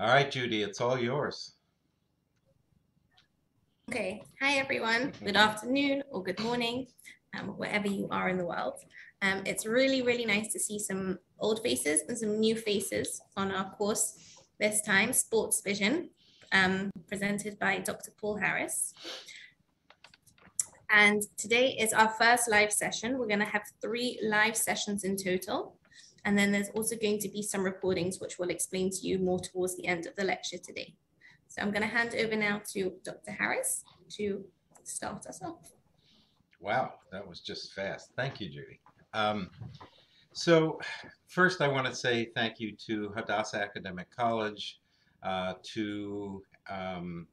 All right, Judy, it's all yours. Okay, hi everyone. Good afternoon or good morning, um, wherever you are in the world. Um, it's really, really nice to see some old faces and some new faces on our course this time, Sports Vision, um, presented by Dr. Paul Harris. And today is our first live session. We're going to have three live sessions in total. And then there's also going to be some recordings, which we'll explain to you more towards the end of the lecture today. So I'm going to hand over now to Dr. Harris to start us off. Wow, that was just fast. Thank you, Judy. Um, so first I want to say thank you to Hadassah Academic College, uh, to um,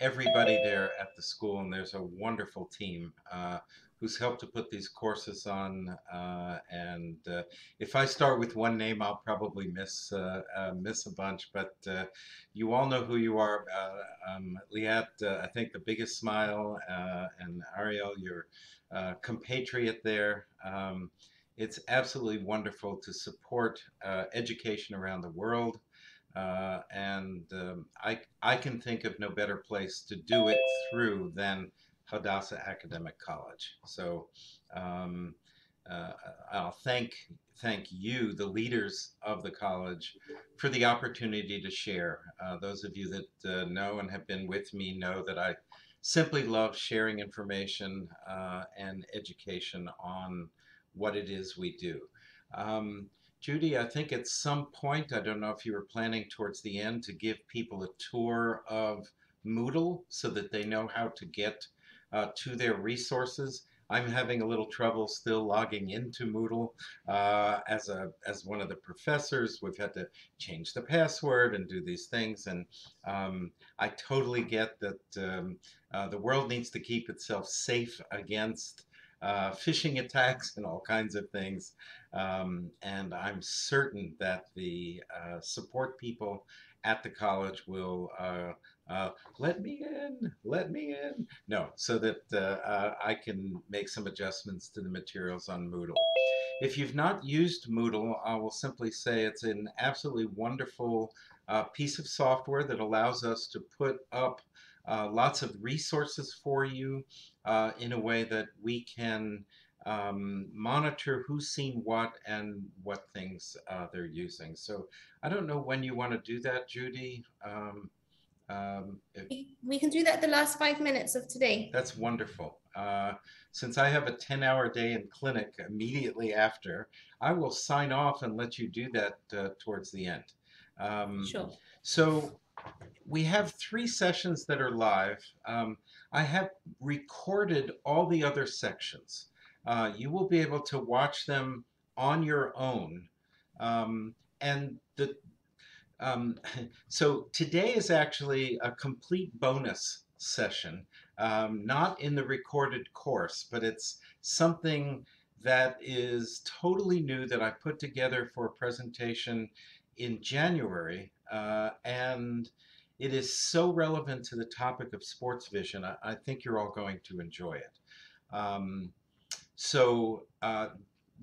everybody there at the school, and there's a wonderful team uh, who's helped to put these courses on. Uh, and uh, if I start with one name, I'll probably miss uh, uh, miss a bunch. But uh, you all know who you are. Um, Liat, I think the biggest smile, and Ariel, your compatriot there. Um, it's absolutely wonderful to support education around the world. Uh, and um, I, I can think of no better place to do it through than Hadassah Academic College. So um, uh, I'll thank thank you, the leaders of the college, for the opportunity to share. Uh, those of you that uh, know and have been with me know that I simply love sharing information uh, and education on what it is we do. Um, Judy, I think at some point, I don't know if you were planning towards the end to give people a tour of Moodle so that they know how to get uh, to their resources. I'm having a little trouble still logging into Moodle uh, as a as one of the professors. We've had to change the password and do these things, and um, I totally get that um, uh, the world needs to keep itself safe against uh, phishing attacks and all kinds of things. Um, and I'm certain that the uh, support people at the college will uh, uh, let me in, let me in. No, so that uh, uh, I can make some adjustments to the materials on Moodle. If you've not used Moodle, I will simply say it's an absolutely wonderful piece of software that allows us to put up uh, lots of resources for you uh, in a way that we can um, monitor who's seen what and what things uh, they're using. So I don't know when you want to do that, Judy. Um, um, if, we can do that the last five minutes of today. That's wonderful. Uh, since I have a 10 hour day in clinic immediately after, I will sign off and let you do that uh, towards the end. Um, sure. So we have three sessions that are live. Um, I have recorded all the other sections. Uh, you will be able to watch them on your own. Um, and the um, so today is actually a complete bonus session, um, not in the recorded course, but it's something that is totally new that I put together for a presentation in January. Uh, and it is so relevant to the topic of sports vision. I, I think you're all going to enjoy it. Um, so uh,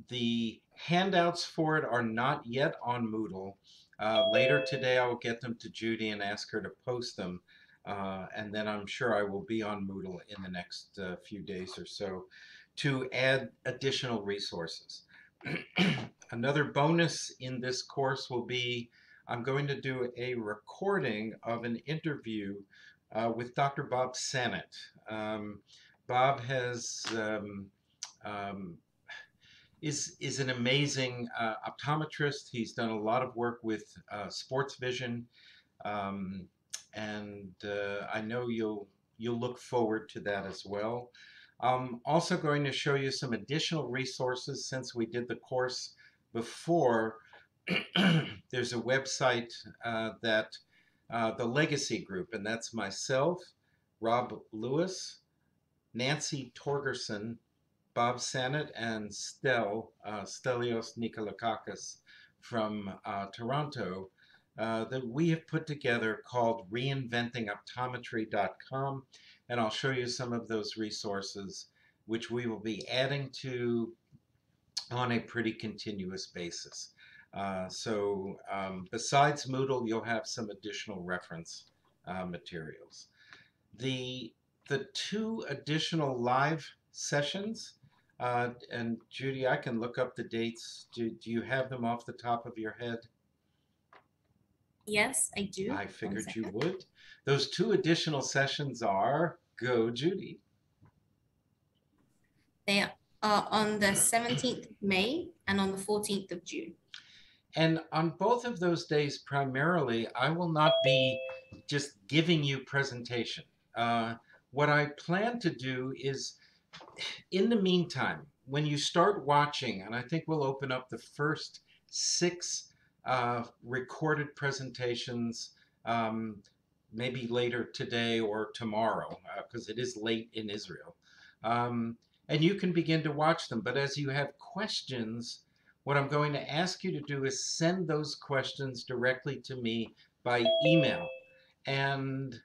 the handouts for it are not yet on Moodle. Uh, later today, I will get them to Judy and ask her to post them. Uh, and then I'm sure I will be on Moodle in the next uh, few days or so to add additional resources. Another bonus in this course will be I'm going to do a recording of an interview uh, with Dr. Bob Sennett. Um, Bob has um, um, is is an amazing uh, optometrist. He's done a lot of work with uh, sports vision, um, and uh, I know you'll you'll look forward to that as well. I'm also going to show you some additional resources since we did the course before there's a website uh, that uh, the Legacy Group, and that's myself, Rob Lewis, Nancy Torgerson, Bob Sennett, and Stel, uh, Stelios Nikolakakis from uh, Toronto, uh, that we have put together called reinventingoptometry.com. And I'll show you some of those resources, which we will be adding to on a pretty continuous basis. Uh, so um, besides Moodle, you'll have some additional reference uh, materials. The, the two additional live sessions, uh, and Judy, I can look up the dates. Do, do you have them off the top of your head? Yes, I do. I figured you would. Those two additional sessions are Go Judy. They are on the 17th of May and on the 14th of June. And on both of those days, primarily, I will not be just giving you presentation. Uh, what I plan to do is, in the meantime, when you start watching, and I think we'll open up the first six uh, recorded presentations, um, maybe later today or tomorrow, because it is late in Israel. Um, and you can begin to watch them. But as you have questions, what I'm going to ask you to do is send those questions directly to me by email. And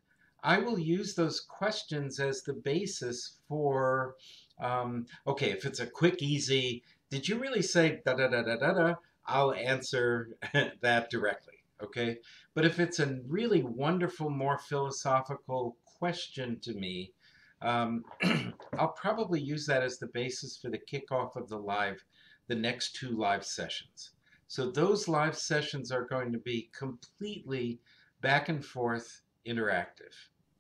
I will use those questions as the basis for, um, okay, if it's a quick, easy, did you really say da da da da da da? I'll answer that directly, okay? But if it's a really wonderful, more philosophical question to me, um, I'll probably use that as the basis for the kickoff of the live the next two live sessions. So those live sessions are going to be completely back and forth interactive.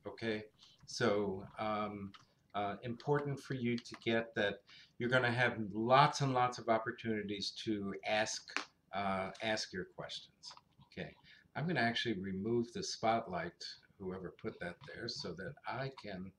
Okay, so um, uh, important for you to get that you're going to have lots and lots of opportunities to ask uh, ask your questions. Okay, I'm going to actually remove the spotlight, whoever put that there, so that I can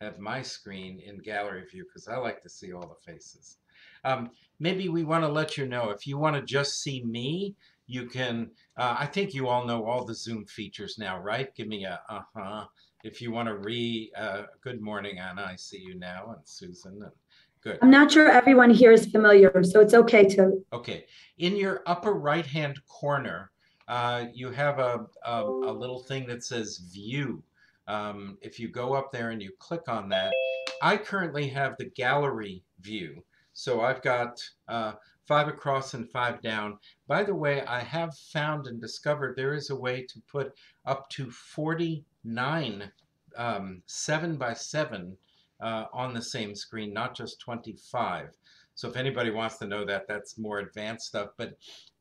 have my screen in gallery view because I like to see all the faces. Um, maybe we want to let you know if you want to just see me, you can. Uh, I think you all know all the Zoom features now, right? Give me a uh huh. If you want to re, uh, good morning, Anna. I see you now, and Susan, and good. I'm not sure everyone here is familiar, so it's okay to, Okay, in your upper right hand corner, uh, you have a, a, a little thing that says view. Um, if you go up there and you click on that, I currently have the gallery view. So I've got uh, five across and five down. By the way, I have found and discovered there is a way to put up to 49 um, 7 by 7 uh, on the same screen, not just 25. So if anybody wants to know that, that's more advanced stuff. But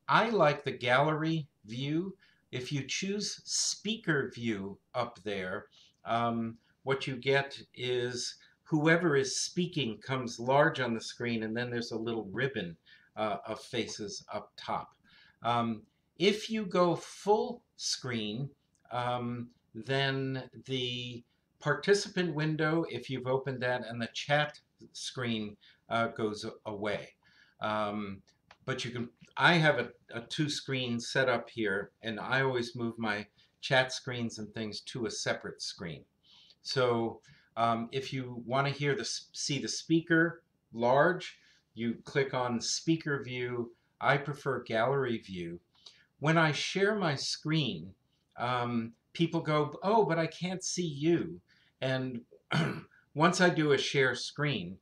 I like the gallery view. If you choose speaker view up there, um, what you get is whoever is speaking comes large on the screen, and then there's a little ribbon uh, of faces up top. Um, if you go full screen, um, then the participant window, if you've opened that, and the chat screen uh, goes away. Um, but you can, I have a, a two screen setup here, and I always move my chat screens and things to a separate screen. So um, if you want to hear the see the speaker large, you click on speaker view. I prefer gallery view. When I share my screen, um, people go, oh, but I can't see you. And once I do a share screen,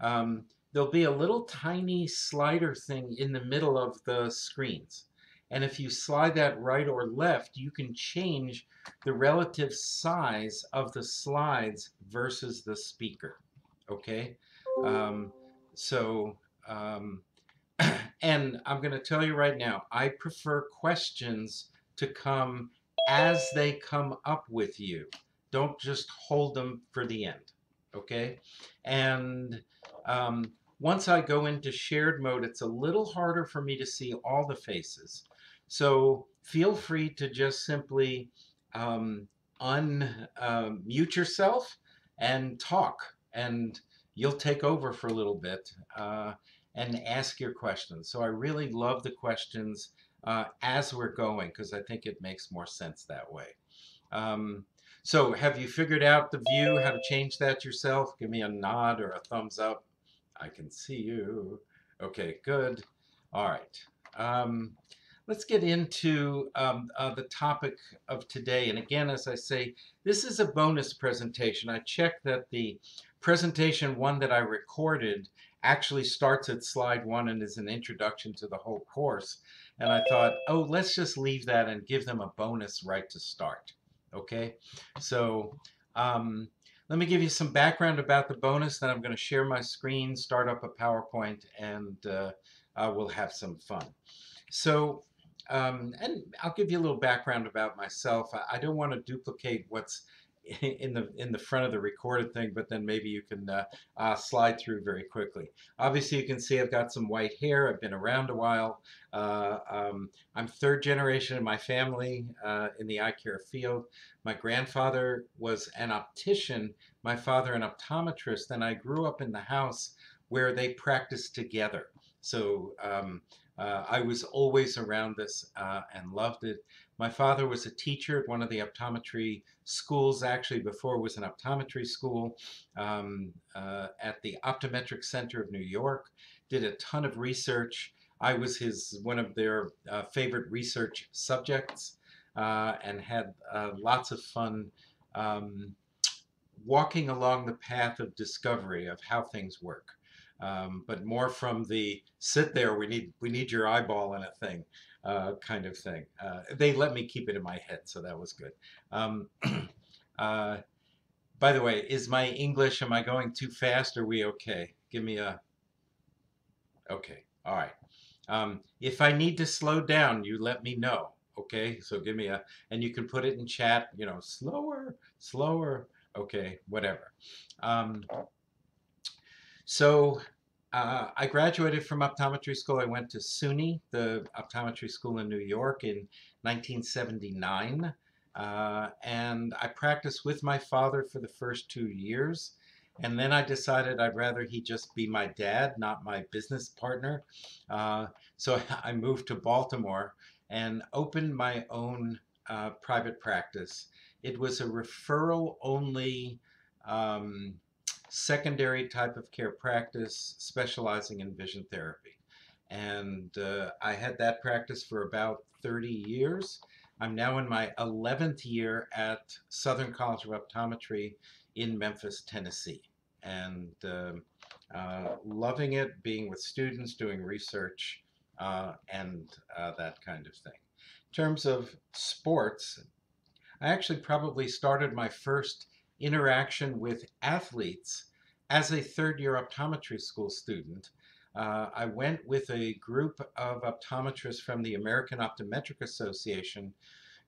um, there'll be a little tiny slider thing in the middle of the screens. And if you slide that right or left, you can change the relative size of the slides versus the speaker. Okay? Um, so, um, and I'm going to tell you right now, I prefer questions to come as they come up with you. Don't just hold them for the end. Okay? And um, once I go into shared mode, it's a little harder for me to see all the faces. So feel free to just simply um, unmute um, yourself and talk, and you'll take over for a little bit uh, and ask your questions. So I really love the questions uh, as we're going because I think it makes more sense that way. Um, so have you figured out the view, how to change that yourself? Give me a nod or a thumbs up. I can see you. Okay, good. All right. Um, let's get into um, uh, the topic of today. And again, as I say, this is a bonus presentation. I checked that the presentation one that I recorded actually starts at slide one and is an introduction to the whole course. and I thought, oh, let's just leave that and give them a bonus right to start. Okay, so um, let me give you some background about the bonus. Then I'm going to share my screen, start up a PowerPoint, and uh, uh, we'll have some fun. So, um, and I'll give you a little background about myself. I, I don't want to duplicate what's in the in the front of the recorded thing, but then maybe you can uh, uh, slide through very quickly. Obviously, you can see I've got some white hair. I've been around a while. Uh, um, I'm third generation in my family uh, in the eye care field. My grandfather was an optician, my father an optometrist, and I grew up in the house where they practiced together. So um, uh, I was always around this uh, and loved it. My father was a teacher at one of the optometry schools, actually, before it was an optometry school um, uh, at the Optometric Center of New York. Did a ton of research. I was his one of their uh, favorite research subjects uh, and had uh, lots of fun um, walking along the path of discovery of how things work. Um, but more from the sit there, we need we need your eyeball in a thing uh, kind of thing. Uh, they let me keep it in my head, so that was good. Um, uh, by the way, is my English, am I going too fast? Are we okay? Give me a, okay, all right. Um, if I need to slow down, you let me know, okay? So give me a, and you can put it in chat, you know, slower, slower, okay, whatever. Um, so uh, I graduated from optometry school. I went to SUNY, the optometry school in New York, in 1979. Uh, and I practiced with my father for the first two years. And then I decided I'd rather he just be my dad, not my business partner. Uh, so I moved to Baltimore and opened my own uh, private practice. It was a referral only um, secondary type of care practice specializing in vision therapy. And uh, I had that practice for about 30 years. I'm now in my 11th year at Southern College of Optometry in Memphis, Tennessee. And uh, uh, loving it, being with students, doing research, uh, and uh, that kind of thing. In terms of sports, I actually probably started my first interaction with athletes as a third year optometry school student. Uh, I went with a group of optometrists from the American Optometric Association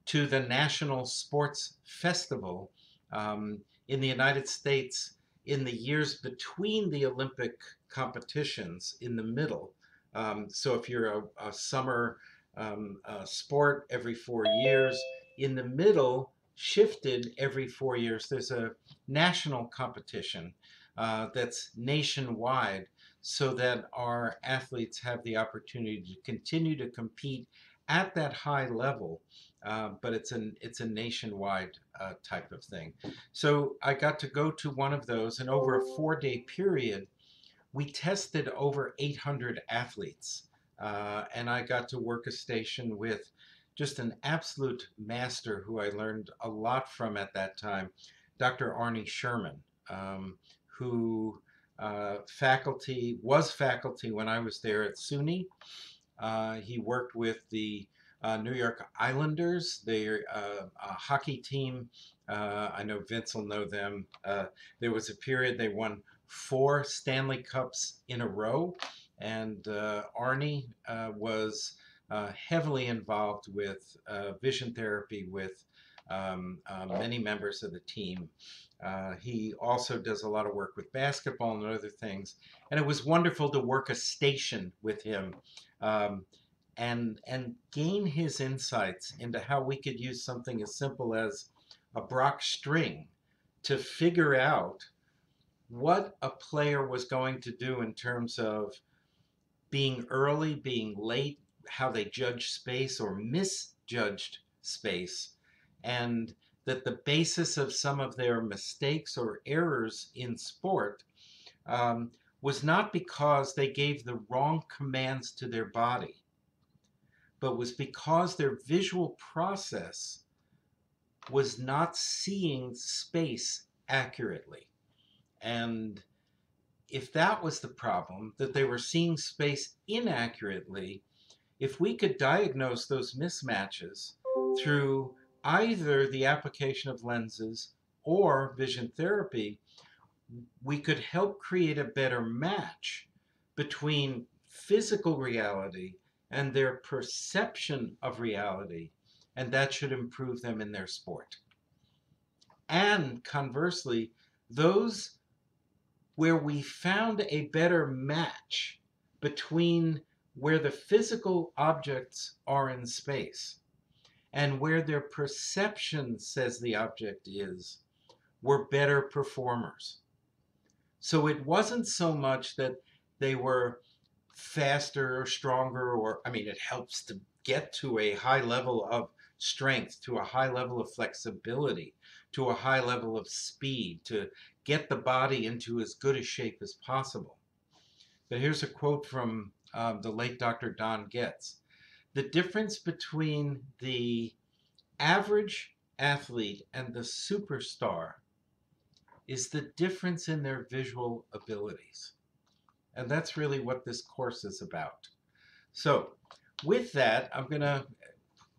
to the National Sports Festival um, in the United States in the years between the Olympic competitions in the middle. Um, so if you're a, a summer um, sport every four years, in the middle, shifted every four years. There's a national competition uh, that's nationwide so that our athletes have the opportunity to continue to compete at that high level. Uh, but it's an it's a nationwide uh, type of thing. So I got to go to one of those, and over a four-day period, we tested over 800 athletes, uh, and I got to work a station with just an absolute master who I learned a lot from at that time, Dr. Arnie Sherman, um, who uh, faculty was faculty when I was there at SUNY. Uh, he worked with the uh, New York Islanders, their uh, hockey team. Uh, I know Vince will know them. Uh, there was a period they won four Stanley Cups in a row, and Arnie was uh, heavily involved with uh, vision therapy with um, uh, many members of the team. Uh, he also does a lot of work with basketball and other things. And it was wonderful to work a station with him um, and, and gain his insights into how we could use something as simple as a Brock string to figure out what a player was going to do in terms of being early, being late, how they judge space or misjudged space, and that the basis of some of their mistakes or errors in sport um, was not because they gave the wrong commands to their body, but was because their visual process was not seeing space accurately. And if that was the problem, that they were seeing space inaccurately, if we could diagnose those mismatches through either the application of lenses or vision therapy, we could help create a better match between physical reality and their perception of reality, and that should improve them in their sport. And conversely, those where we found a better match between where the physical objects are in space and where their perception says the object is, were better performers. So it wasn't so much that they were faster or stronger, or I mean, it helps to get to a high level of strength, to a high level of flexibility, to a high level of speed, to get the body into as good a shape as possible. But here's a quote from um, the late Dr. Don Getz. The difference between the average athlete and the superstar is the difference in their visual abilities. And that's really what this course is about. So with that, I'm going to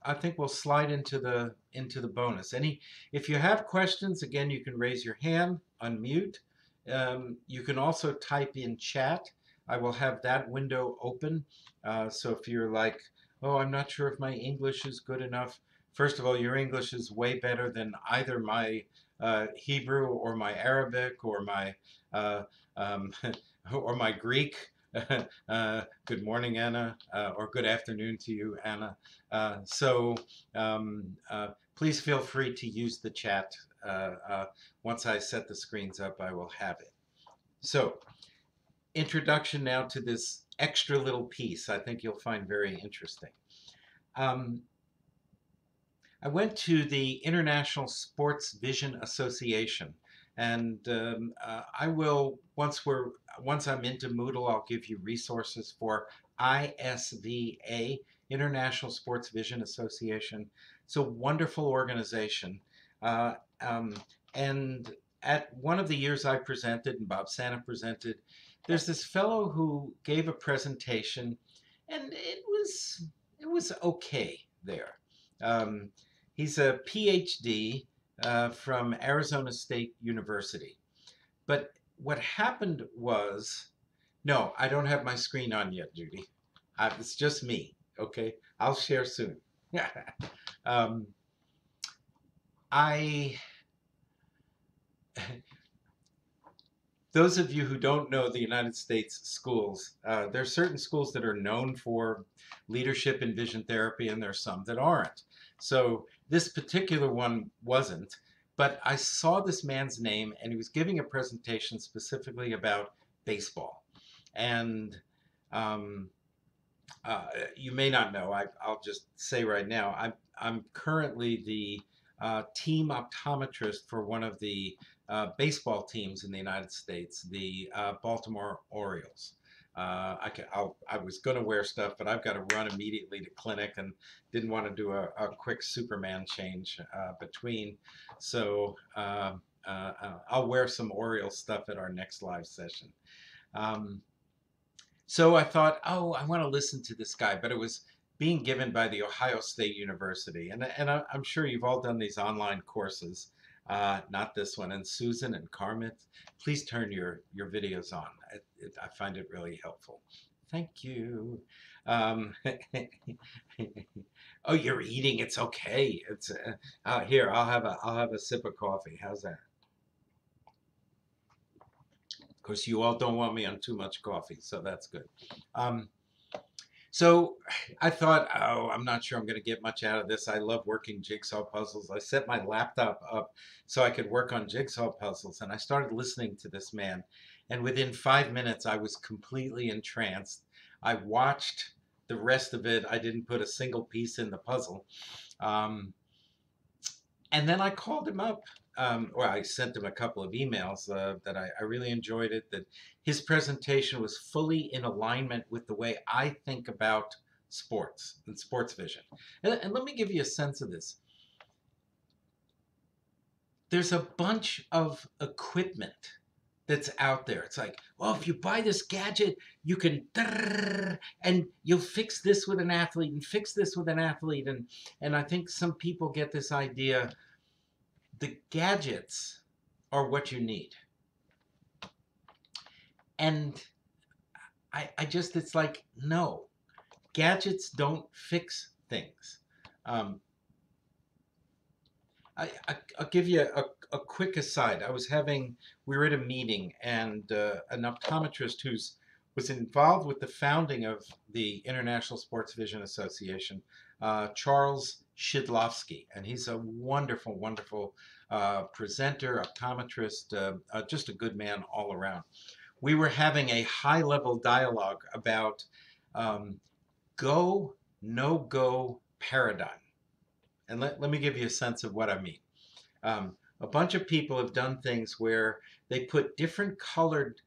I think we'll slide into the into the bonus. Any, if you have questions, again, you can raise your hand, unmute. Um, you can also type in chat. I will have that window open. Uh, so if you're like, oh, I'm not sure if my English is good enough. First of all, your English is way better than either my uh, Hebrew or my Arabic or my uh, um, or my Greek. uh, good morning, Anna, uh, or good afternoon to you, Anna. Uh, so um, uh, please feel free to use the chat. Once I set the screens up, I will have it. So, introduction now to this extra little piece I think you'll find very interesting. Um, I went to the International Sports Vision Association and um, uh, I will once we're once I'm into Moodle, I'll give you resources for ISVA, International Sports Vision Association. It's a wonderful organization, uh, um, and at one of the years I presented and Bob Sennett presented, there's this fellow who gave a presentation, and it was it was okay there. Um, he's a PhD uh, from Arizona State University. But what happened was, no, I don't have my screen on yet, Judy. Uh, it's just me. Okay, I'll share soon. um, I. Those of you who don't know the United States schools, uh, there are certain schools that are known for leadership in vision therapy, and there are some that aren't. So this particular one wasn't, but I saw this man's name and he was giving a presentation specifically about baseball. And um, uh, you may not know, I, will just say right now, I'm, I'm currently the uh, team optometrist for one of the uh, baseball teams in the United States, the uh, Baltimore Orioles. Uh, I, can, i was going to wear stuff, but I've got to run immediately to clinic and didn't want to do a, a quick Superman change uh, between. So um, uh, I'll wear some Oriole stuff at our next live session. Um, so I thought, oh, I want to listen to this guy, but it was being given by the Ohio State University. And, and I'm sure you've all done these online courses uh, not this one. And Susan and Carmen, please turn your, your videos on. It, I find it really helpful. Thank you. Um, oh, you're eating. It's okay. It's uh, uh, here. I'll have a I'll have a sip of coffee. How's that? Of course, you all don't want me on too much coffee, so that's good. Um, so I thought, oh, I'm not sure I'm going to get much out of this. I love working jigsaw puzzles. I set my laptop up so I could work on jigsaw puzzles, and I started listening to this man. And within five minutes, I was completely entranced. I watched the rest of it. I didn't put a single piece in the puzzle. Um, and then I called him up um, or I sent him a couple of emails uh, that I, I, really enjoyed it. That his presentation was fully in alignment with the way I think about sports and sports vision. And, and let me give you a sense of this. There's a bunch of equipment that's out there. It's like, well, if you buy this gadget, you can and you'll fix this with an athlete and fix this with an athlete and and I think some people get this idea the gadgets are what you need. And I I just it's like no. Gadgets don't fix things. Um, I, I, will give you a, a quick aside. I was having, we were at a meeting, and uh, an optometrist who's was involved with the founding of the International Sports Vision Association, uh, Charles Shidlofsky, and he's a wonderful, wonderful uh, presenter, optometrist, uh, uh, just a good man all around. We were having a high-level dialogue about um, go, no-go paradigm. And let, let me give you a sense of what I mean. Um, a bunch of people have done things where they put different colored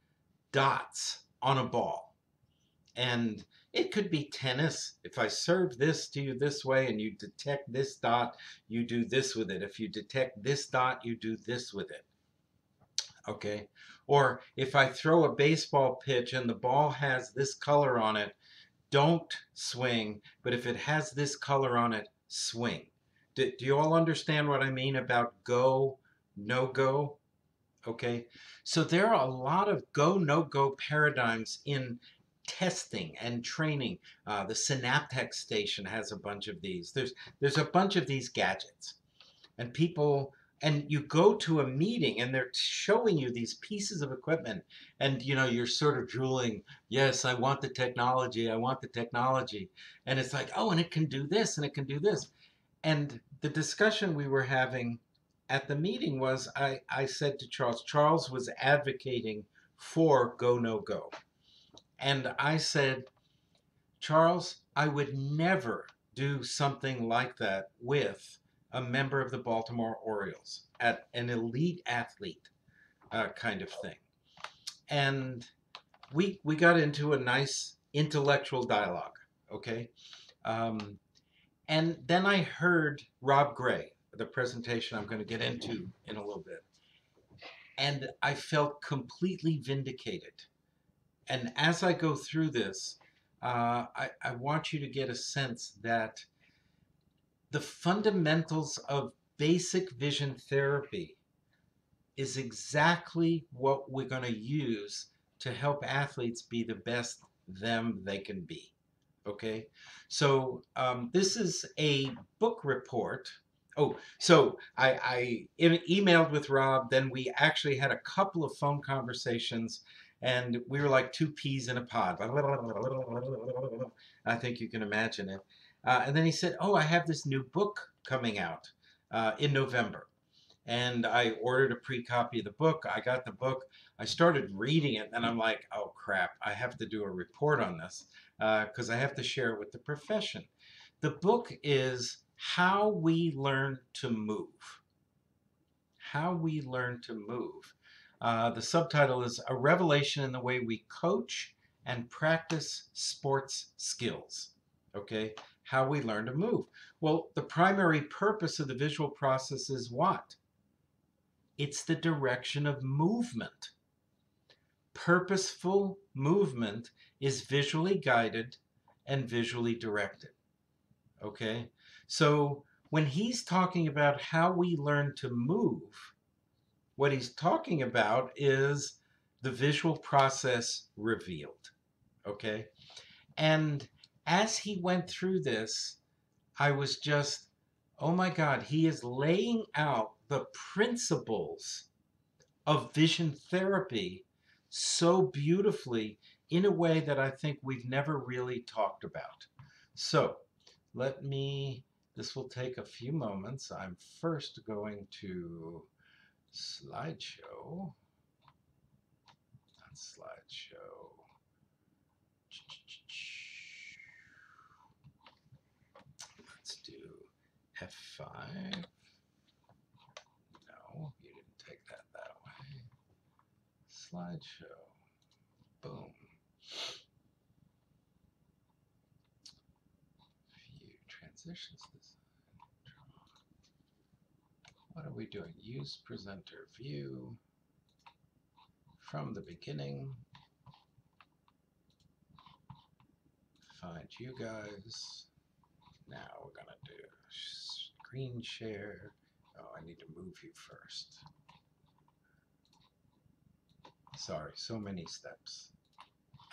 dots on a ball. And it could be tennis. If I serve this to you this way and you detect this dot, you do this with it. If you detect this dot, you do this with it. Okay? Or if I throw a baseball pitch and the ball has this color on it, don't swing. But if it has this color on it, swing. Do, do you all understand what I mean about go, no go? Okay, so there are a lot of go, no go paradigms in testing and training. Uh, the Senaptec station has a bunch of these. There's there's a bunch of these gadgets, and people and you go to a meeting and they're showing you these pieces of equipment and you know you're sort of drooling yes i want the technology i want the technology and it's like oh and it can do this and it can do this and the discussion we were having at the meeting was I, I said to Charles, Charles was advocating for go, no go. And I said, Charles, I would never do something like that with a member of the Baltimore Orioles, at an elite athlete uh, kind of thing. And we, we got into a nice intellectual dialogue, okay? Um, and then I heard Rob Gray, the presentation I'm going to get into in a little bit. And I felt completely vindicated. And as I go through this, uh, I, I want you to get a sense that the fundamentals of basic vision therapy is exactly what we're going to use to help athletes be the best them they can be. Okay, so um, this is a book report. Oh, so I, I emailed with Rob, then we actually had a couple of phone conversations, and we were like two peas in a pod. I think you can imagine it. Uh, and then he said, Oh, I have this new book coming out uh, in November. And I ordered a pre copy of the book. I got the book. I started reading it, and I'm like, Oh crap, I have to do a report on this because uh, I have to share it with the profession. The book is How We Learn to Move. How We Learn to Move. Uh, the subtitle is A Revelation in the Way We Coach and Practice Sports Skills. Okay, how we learn to move. Well, the primary purpose of the visual process is what? It's the direction of movement. Purposeful movement is visually guided and visually directed. Okay? So when he's talking about how we learn to move, what he's talking about is the visual process revealed. Okay? And as he went through this, I was just, oh my God, he is laying out the principles of vision therapy so beautifully in a way that I think we've never really talked about. So let me, this will take a few moments. I'm first going to slideshow, not slideshow. Let's do F5. No, you didn't take that that way. Slideshow. Boom. View transitions design. What are we doing? Use presenter view. from the beginning. Find you guys. Now we're gonna do screen share. Oh, I need to move you first. Sorry, so many steps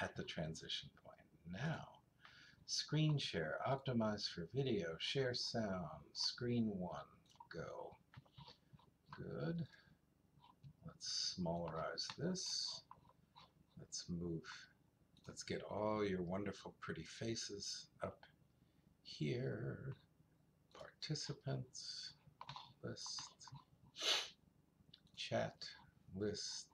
at the transition point. Now, screen share, optimize for video, share sound, screen one, go. Good. Let's smallerize this. Let's move. Let's get all your wonderful pretty faces up here. Participants, list, chat, list.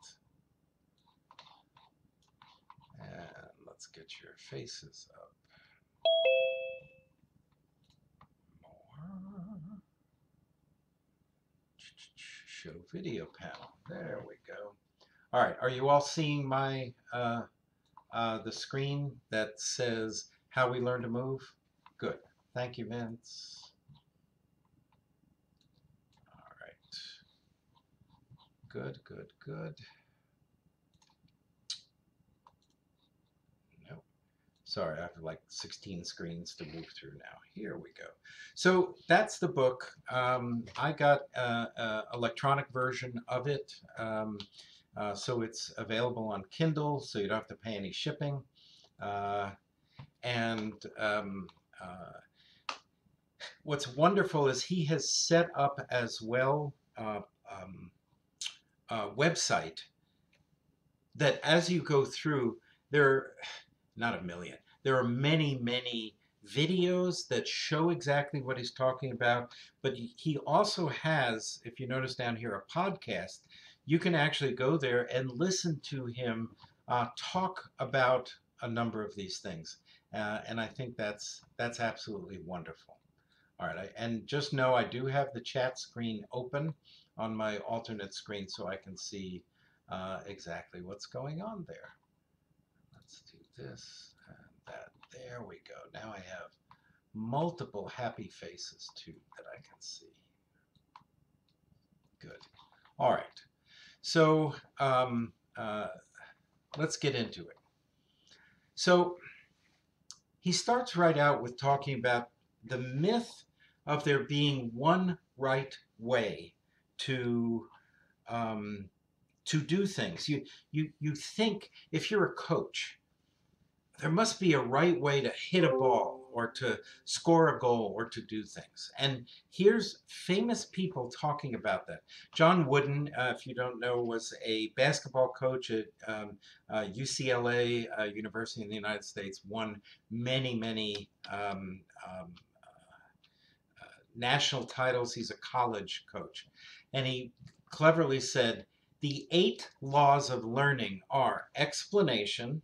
And let's get your faces up. More. Show video panel. There we go. All right, are you all seeing my uh, uh, the screen that says how we learn to move? Good. Thank you, Vince. All right. Good, good, good. Sorry, I have like 16 screens to move through now. Here we go. So that's the book. Um, I got an electronic version of it. Um, uh, so it's available on Kindle, so you don't have to pay any shipping. Uh, and um, uh, what's wonderful is he has set up as well uh, um, a website that as you go through, there are not a million, there are many, many videos that show exactly what he's talking about. But he also has, if you notice down here, a podcast. You can actually go there and listen to him uh, talk about a number of these things. Uh, and I think that's that's absolutely wonderful. All right, I, and just know I do have the chat screen open on my alternate screen so I can see uh, exactly what's going on there. Let's do this. There we go. Now I have multiple happy faces too that I can see. Good. All right. So um, uh, let's get into it. So he starts right out with talking about the myth of there being one right way to um, to do things. You you you think if you're a coach, there must be a right way to hit a ball or to score a goal or to do things. And here's famous people talking about that. John Wooden, uh, if you don't know, was a basketball coach at um, uh, UCLA, uh, University in the United States, won many, many um, um, uh, national titles. He's a college coach. And he cleverly said, the eight laws of learning are explanation,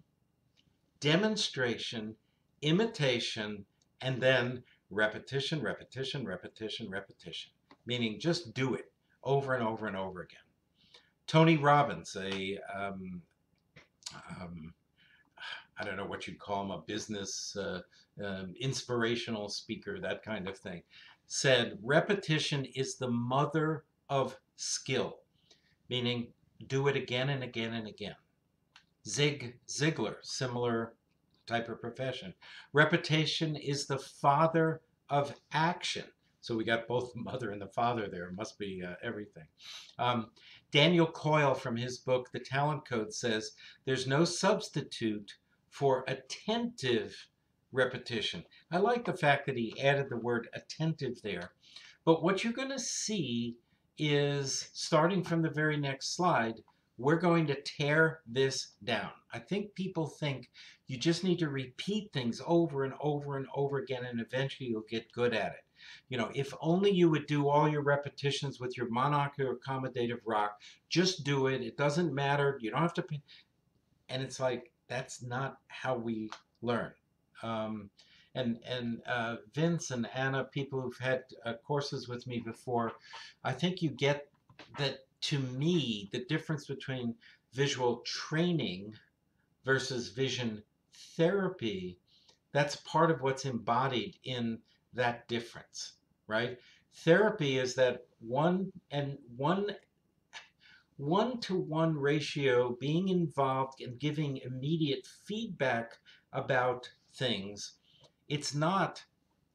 demonstration, imitation, and then repetition, repetition, repetition, repetition. Meaning just do it over and over and over again. Tony Robbins, a um, um, I don't know what you'd call him, a business uh, um, inspirational speaker, that kind of thing, said repetition is the mother of skill, meaning do it again and again and again. Zig Ziglar, similar type of profession. Repetition is the father of action. So we got both the mother and the father there. Must be uh, everything. Um, Daniel Coyle from his book, The Talent Code, says there's no substitute for attentive repetition. I like the fact that he added the word attentive there. But what you're going to see is starting from the very next slide, we're going to tear this down. I think people think you just need to repeat things over and over and over again, and eventually you'll get good at it. You know, if only you would do all your repetitions with your monocular accommodative rock, just do it. It doesn't matter. You don't have to. And it's like, that's not how we learn. Um, and and uh, Vince and Anna, people who've had uh, courses with me before, I think you get that to me, the difference between visual training versus vision therapy, that's part of what's embodied in that difference, right? Therapy is that one and one one to one ratio, being involved and giving immediate feedback about things. It's not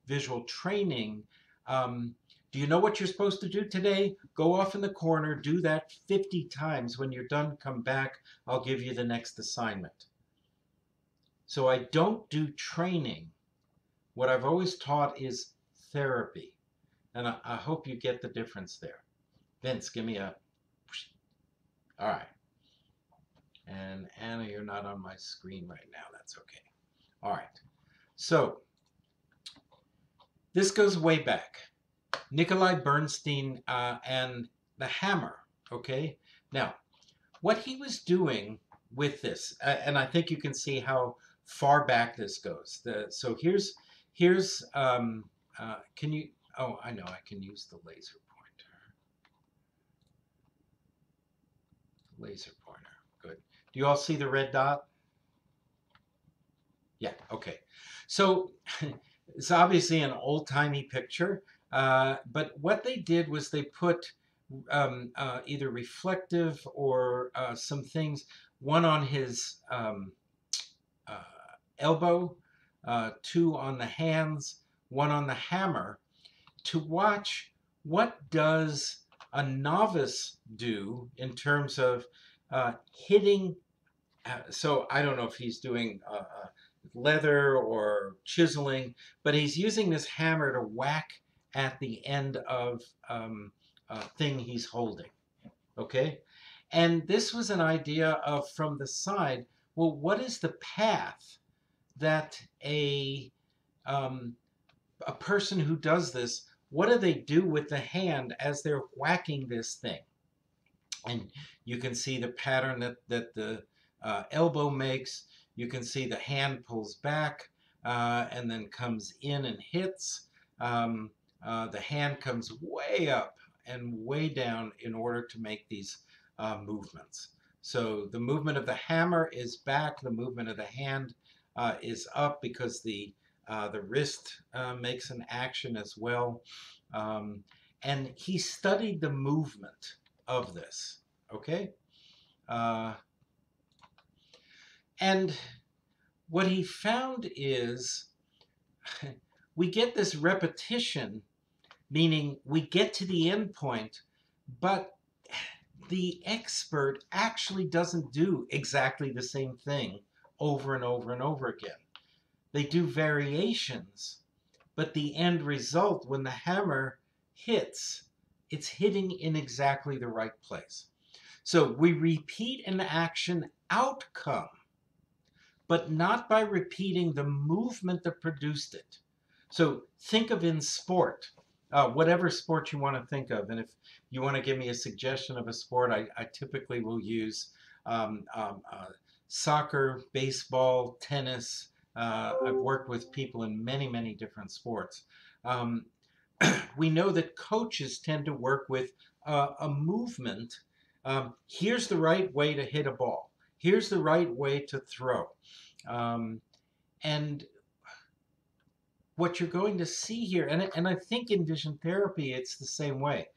visual training. Um, do you know what you're supposed to do today? Go off in the corner, do that 50 times. When you're done, come back. I'll give you the next assignment. So I don't do training. What I've always taught is therapy. And I, I hope you get the difference there. Vince, give me a. All right. And Anna, you're not on my screen right now. That's okay. All right. So this goes way back. Nikolai Bernstein uh, and the hammer. Okay. Now, what he was doing with this, uh, and I think you can see how far back this goes. The, so here's here's um, uh, can you? Oh, I know I can use the laser pointer. Laser pointer. Good. Do you all see the red dot? Yeah. Okay. So it's obviously an old timey picture. Uh, but what they did was they put um, uh, either reflective or uh, some things, one on his um, uh, elbow, uh, two on the hands, one on the hammer, to watch what does a novice do in terms of hitting. so I don't know if he's doing leather or chiseling, but he's using this hammer to whack at the end of um, a thing he's holding. Okay? And this was an idea of from the side, well, what is the path that a um, a person who does this, what do they do with the hand as they're whacking this thing? And you can see the pattern that, that the uh, elbow makes. You can see the hand pulls back uh, and then comes in and hits. Um, uh, the hand comes way up and way down in order to make these uh, movements. So the movement of the hammer is back, the movement of the hand uh, is up because the, uh, the wrist uh, makes an action as well. Um, and he studied the movement of this, okay? Uh, and what he found is we get this repetition, meaning we get to the end point, but the expert actually doesn't do exactly the same thing over and over and over again. They do variations, but the end result, when the hammer hits, it's hitting in exactly the right place. So we repeat an action outcome, but not by repeating the movement that produced it. So think of in sport, uh, whatever sport you want to think of. And if you want to give me a suggestion of a sport, I, I typically will use um, um, uh, soccer, baseball, tennis. Uh, I've worked with people in many, many different sports. Um, we know that coaches tend to work with uh, a movement. Um, here's the right way to hit a ball. Here's the right way to throw. Um, and what you're going to see here, and, and I think in vision therapy, it's the same way.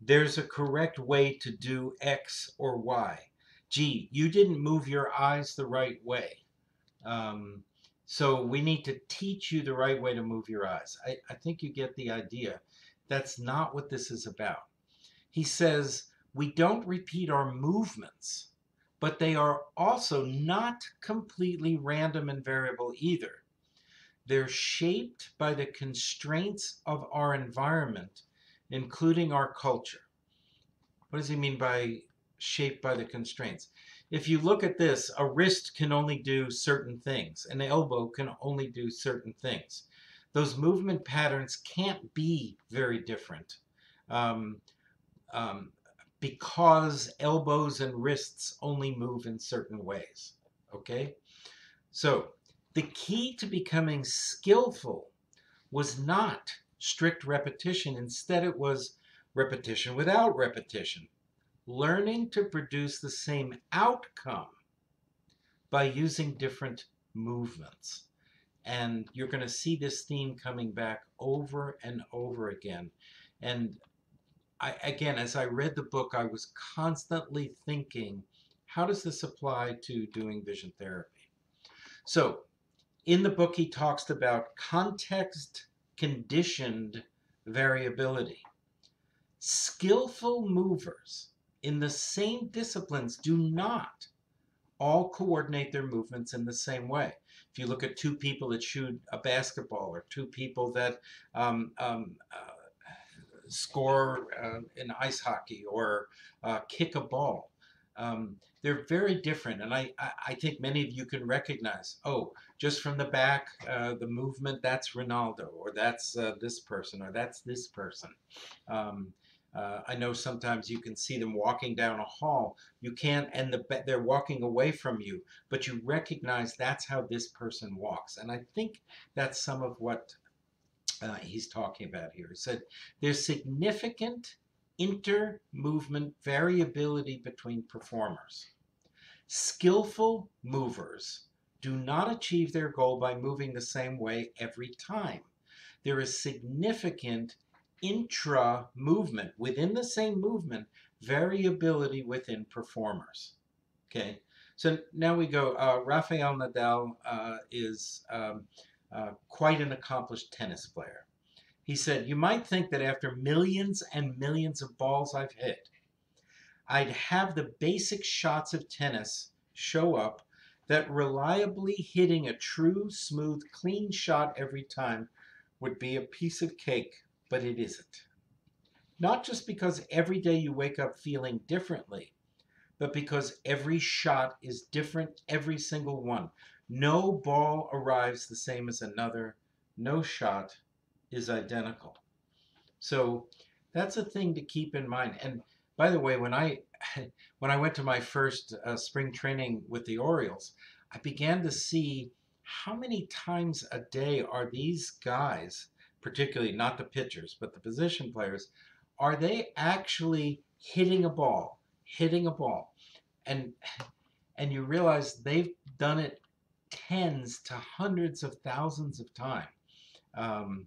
There's a correct way to do X or Y. Gee, you didn't move your eyes the right way. Um, so we need to teach you the right way to move your eyes. I, I think you get the idea. That's not what this is about. He says, we don't repeat our movements, but they are also not completely random and variable either. They're shaped by the constraints of our environment, including our culture. What does he mean by shaped by the constraints? If you look at this, a wrist can only do certain things, and an elbow can only do certain things. Those movement patterns can't be very different um, um, because elbows and wrists only move in certain ways. Okay? So the key to becoming skillful was not strict repetition. Instead, it was repetition without repetition. Learning to produce the same outcome by using different movements. And you're going to see this theme coming back over and over again. And I, again, as I read the book, I was constantly thinking, how does this apply to doing vision therapy? So, in the book, he talks about context conditioned variability. Skillful movers in the same disciplines do not all coordinate their movements in the same way. If you look at two people that shoot a basketball or two people that um, um, uh, score uh, in ice hockey or uh, kick a ball, um, they're very different. And I, I, I, think many of you can recognize, oh, just from the back, uh, the movement, that's Ronaldo, or that's uh, this person, or that's this person. Um, uh, I know sometimes you can see them walking down a hall. You can't, and the, they're walking away from you, but you recognize that's how this person walks. And I think that's some of what uh, he's talking about here. He said there's significant inter-movement variability between performers. Skillful movers do not achieve their goal by moving the same way every time. There is significant intra movement, within the same movement, variability within performers. Okay, so now we go. Uh, Rafael Nadal uh, is um, uh, quite an accomplished tennis player. He said, You might think that after millions and millions of balls I've hit, I'd have the basic shots of tennis show up that reliably hitting a true, smooth, clean shot every time would be a piece of cake but it isn't. Not just because every day you wake up feeling differently, but because every shot is different, every single one. No ball arrives the same as another. No shot is identical. So that's a thing to keep in mind. And by the way, when I when I went to my first uh, spring training with the Orioles, I began to see how many times a day are these guys particularly not the pitchers, but the position players, are they actually hitting a ball, hitting a ball? And and you realize they've done it tens to hundreds of thousands of times. Um,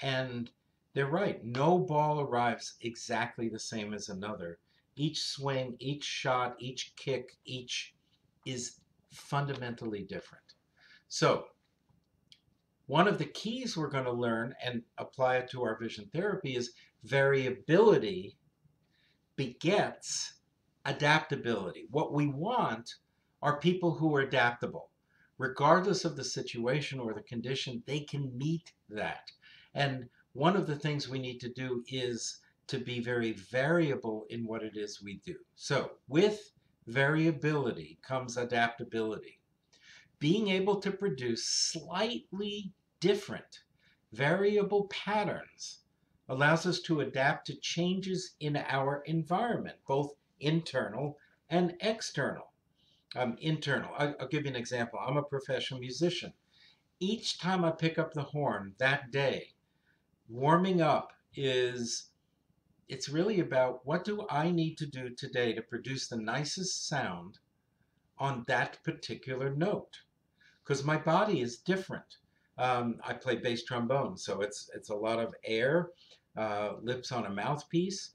and they're right. No ball arrives exactly the same as another. Each swing, each shot, each kick, each is fundamentally different. So one of the keys we're going to learn and apply it to our vision therapy is variability begets adaptability. What we want are people who are adaptable. Regardless of the situation or the condition, they can meet that. And one of the things we need to do is to be very variable in what it is we do. So, with variability comes adaptability. Being able to produce slightly different, variable patterns allows us to adapt to changes in our environment, both internal and external. Um, internal, I, I'll give you an example. I'm a professional musician. Each time I pick up the horn that day, warming up is it's really about what do I need to do today to produce the nicest sound on that particular note because my body is different um, I play bass trombone, so it's it's a lot of air, uh, lips on a mouthpiece.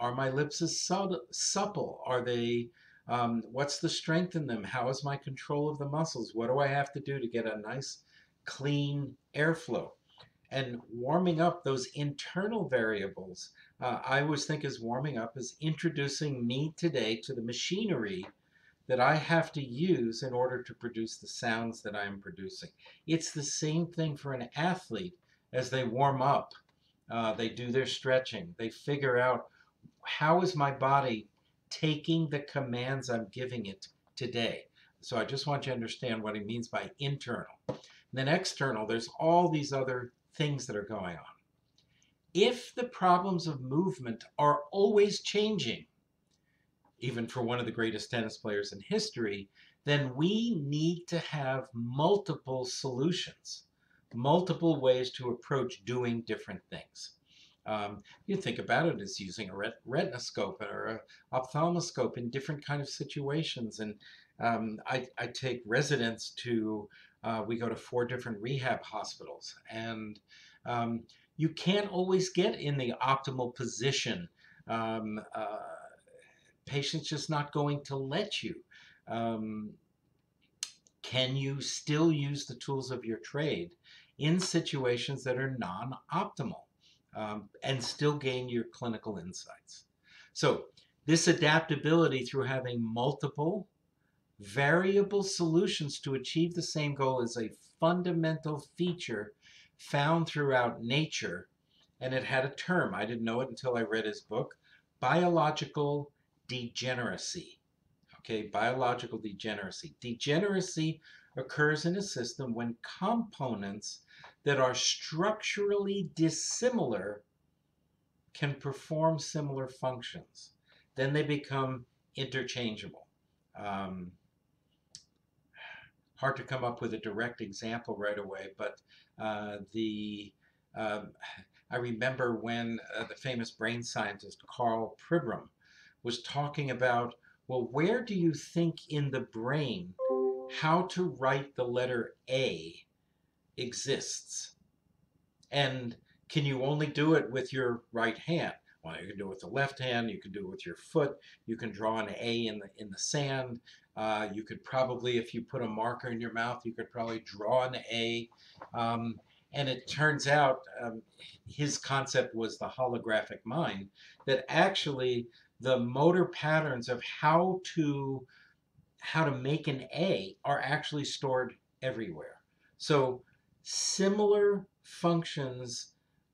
Are my lips as supple? Are they? Um, what's the strength in them? How is my control of the muscles? What do I have to do to get a nice, clean airflow? And warming up those internal variables, uh, I always think is warming up is introducing me today to the machinery that I have to use in order to produce the sounds that I am producing. It's the same thing for an athlete as they warm up. Uh, they do their stretching. They figure out how is my body taking the commands I'm giving it today. So I just want you to understand what he means by internal. And then external, there's all these other things that are going on. If the problems of movement are always changing, even for one of the greatest tennis players in history, then we need to have multiple solutions, multiple ways to approach doing different things. Um, you think about it as using a ret- retinoscope or an ophthalmoscope in different kind of situations. And um, I, I, take residents to, uh, we go to four different rehab hospitals, and um, you can't always get in the optimal position Um, uh, patient's just not going to let you. Um, can you still use the tools of your trade in situations that are non optimal um, and still gain your clinical insights? So, this adaptability through having multiple variable solutions to achieve the same goal is a fundamental feature found throughout nature. And it had a term, I didn't know it until I read his book biological degeneracy. Okay, biological degeneracy. Degeneracy occurs in a system when components that are structurally dissimilar can perform similar functions. Then they become interchangeable. Um, hard to come up with a direct example right away, but uh, the um, I remember when uh, the famous brain scientist Karl Pribram was talking about, well, where do you think in the brain how to write the letter A exists? And can you only do it with your right hand? Well, you can do it with the left hand. You can do it with your foot. You can draw an A in the in the sand. Uh, you could probably, if you put a marker in your mouth, you could probably draw an A. Um, and it turns out um, his concept was the holographic mind, that actually the motor patterns of how to how to make an A are actually stored everywhere. So similar functions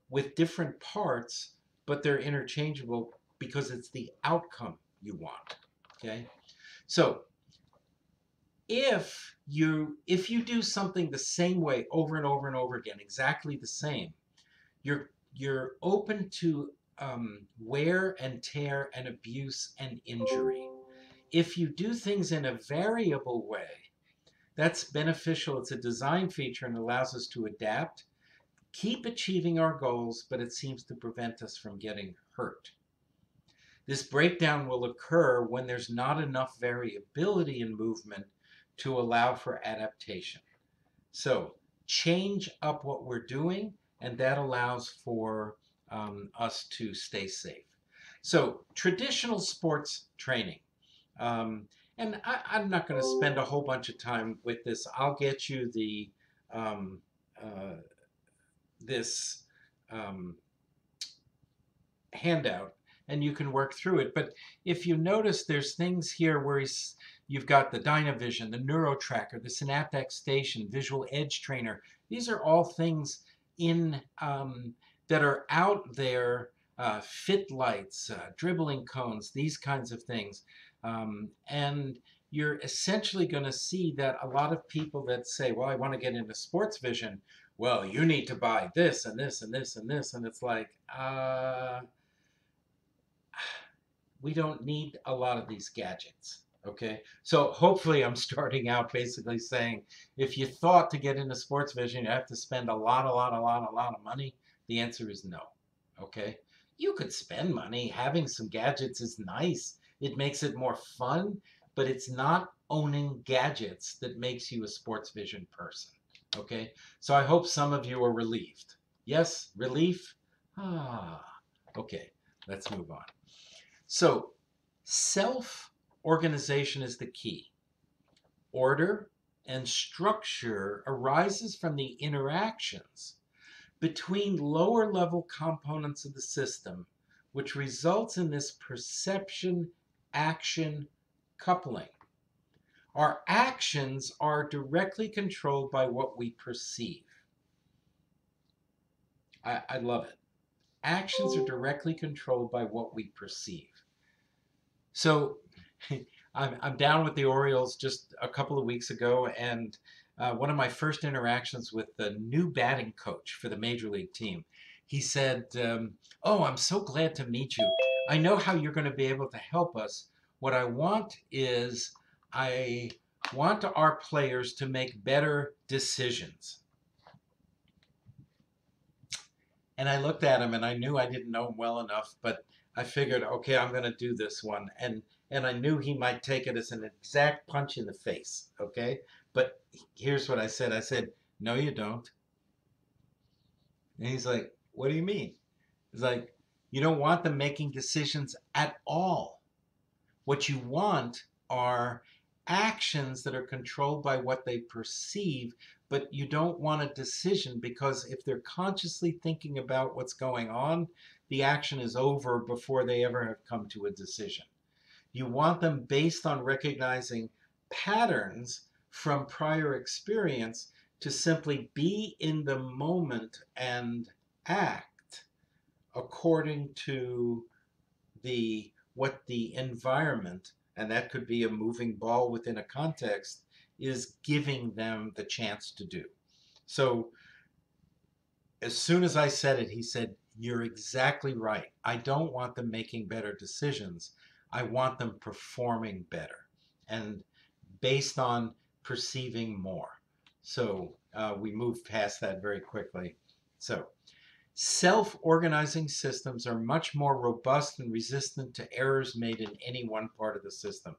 with different parts, but they're interchangeable because it's the outcome you want. Okay, so if you if you do something the same way over and over and over again, exactly the same, you're you're open to um, wear and tear and abuse and injury. If you do things in a variable way, that's beneficial. It's a design feature and allows us to adapt, keep achieving our goals, but it seems to prevent us from getting hurt. This breakdown will occur when there's not enough variability in movement to allow for adaptation. So change up what we're doing, and that allows for um, us to stay safe. So traditional sports training. Um, and I, am not going to spend a whole bunch of time with this. I'll get you the um, uh, this um, handout, and you can work through it. But if you notice, there's things here where he's You've got the Dynavision, the NeuroTracker, the Senaptec Station, Visual Edge Trainer. These are all things in um, that are out there. Uh, fit lights, uh, dribbling cones, these kinds of things, um, and you're essentially going to see that a lot of people that say, "Well, I want to get into sports vision," well, you need to buy this and this and this and this, and it's like, uh, we don't need a lot of these gadgets. Okay, so hopefully I'm starting out basically saying if you thought to get into sports vision you have to spend a lot, a lot, a lot, a lot of money, the answer is no. Okay, you could spend money. Having some gadgets is nice, it makes it more fun, but it's not owning gadgets that makes you a sports vision person. Okay, so I hope some of you are relieved. Yes, relief? Ah, okay, let's move on. So, self Organization is the key. Order and structure arises from the interactions between lower level components of the system, which results in this perception action coupling. Our actions are directly controlled by what we perceive. I, I love it. Actions are directly controlled by what we perceive. So I'm, I'm down with the Orioles just a couple of weeks ago, and uh, one of my first interactions with the new batting coach for the major league team, he said, um, "Oh, I'm so glad to meet you. I know how you're going to be able to help us. What I want is I want our players to make better decisions." And I looked at him, and I knew I didn't know him well enough, but I figured, okay, I'm going to do this one, and and I knew he might take it as an exact punch in the face. Okay, but here's what I said. I said, "No, you don't." And he's like, "What do you mean?" He's like, You don't want them making decisions at all. What you want are actions that are controlled by what they perceive, but you don't want a decision because if they're consciously thinking about what's going on, the action is over before they ever have come to a decision. You want them based on recognizing patterns from prior experience to simply be in the moment and act according to the what the environment and that could be a moving ball within a context is giving them the chance to do. So as soon as i said it he said you're exactly right. I don't want them making better decisions i want them performing better and based on perceiving more so uh, we move past that very quickly. So self-organizing systems are much more robust and resistant to errors made in any one part of the system.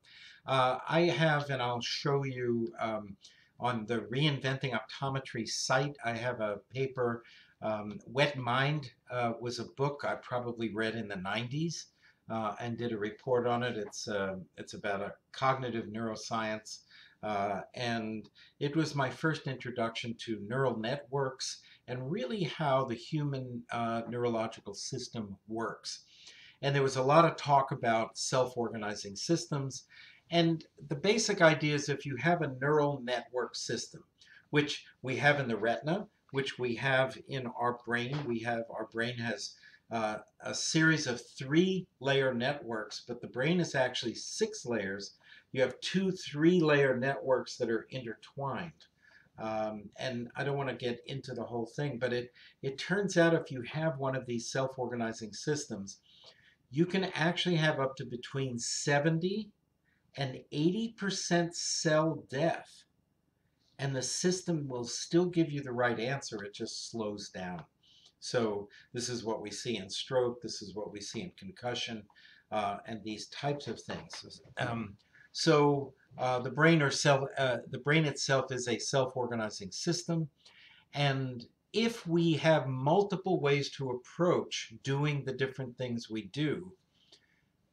Uh, I have, and I'll show you um, on the Reinventing Optometry site, I have a paper, um, Wet Mind uh, was a book I probably read in the 90s uh, and did a report on it. It's, uh, it's about a cognitive neuroscience uh, and it was my first introduction to neural networks and really how the human uh, neurological system works. And there was a lot of talk about self-organizing systems. And the basic idea is if you have a neural network system, which we have in the retina, which we have in our brain, we have, our brain has uh, a series of three layer networks, but the brain is actually six layers you have two three layer networks that are intertwined. Um, and I don't want to get into the whole thing, but it, it turns out if you have one of these self-organizing systems, you can actually have up to between 70 and 80% cell death. And the system will still give you the right answer, it just slows down. So this is what we see in stroke, this is what we see in concussion, uh, and these types of things. Um, so uh, the brain or self, uh, the brain itself is a self-organizing system, and if we have multiple ways to approach doing the different things we do,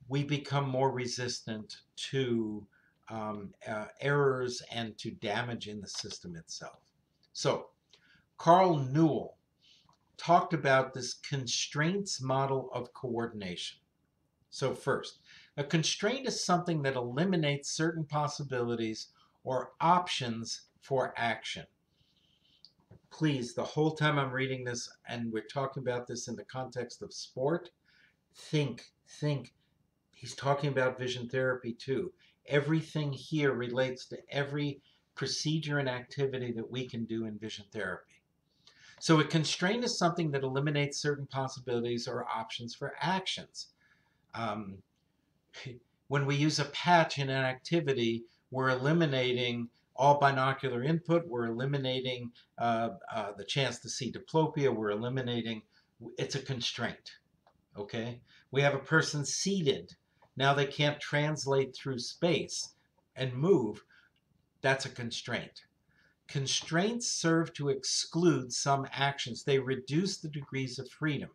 we become more resistant to um, uh, errors and to damage in the system itself. So, Karl Newell talked about this constraints model of coordination. So first, a constraint is something that eliminates certain possibilities or options for action. Please, the whole time I'm reading this, and we're talking about this in the context of sport, think, think. He's talking about vision therapy too. Everything here relates to every procedure and activity that we can do in vision therapy. So a constraint is something that eliminates certain possibilities or options for actions. Um, when we use a patch in an activity, we're eliminating all binocular input, we're eliminating uh, uh, the chance to see diplopia, we're eliminating, it's a constraint, okay? We have a person seated, now they can't translate through space and move, that's a constraint. Constraints serve to exclude some actions. They reduce the degrees of freedom.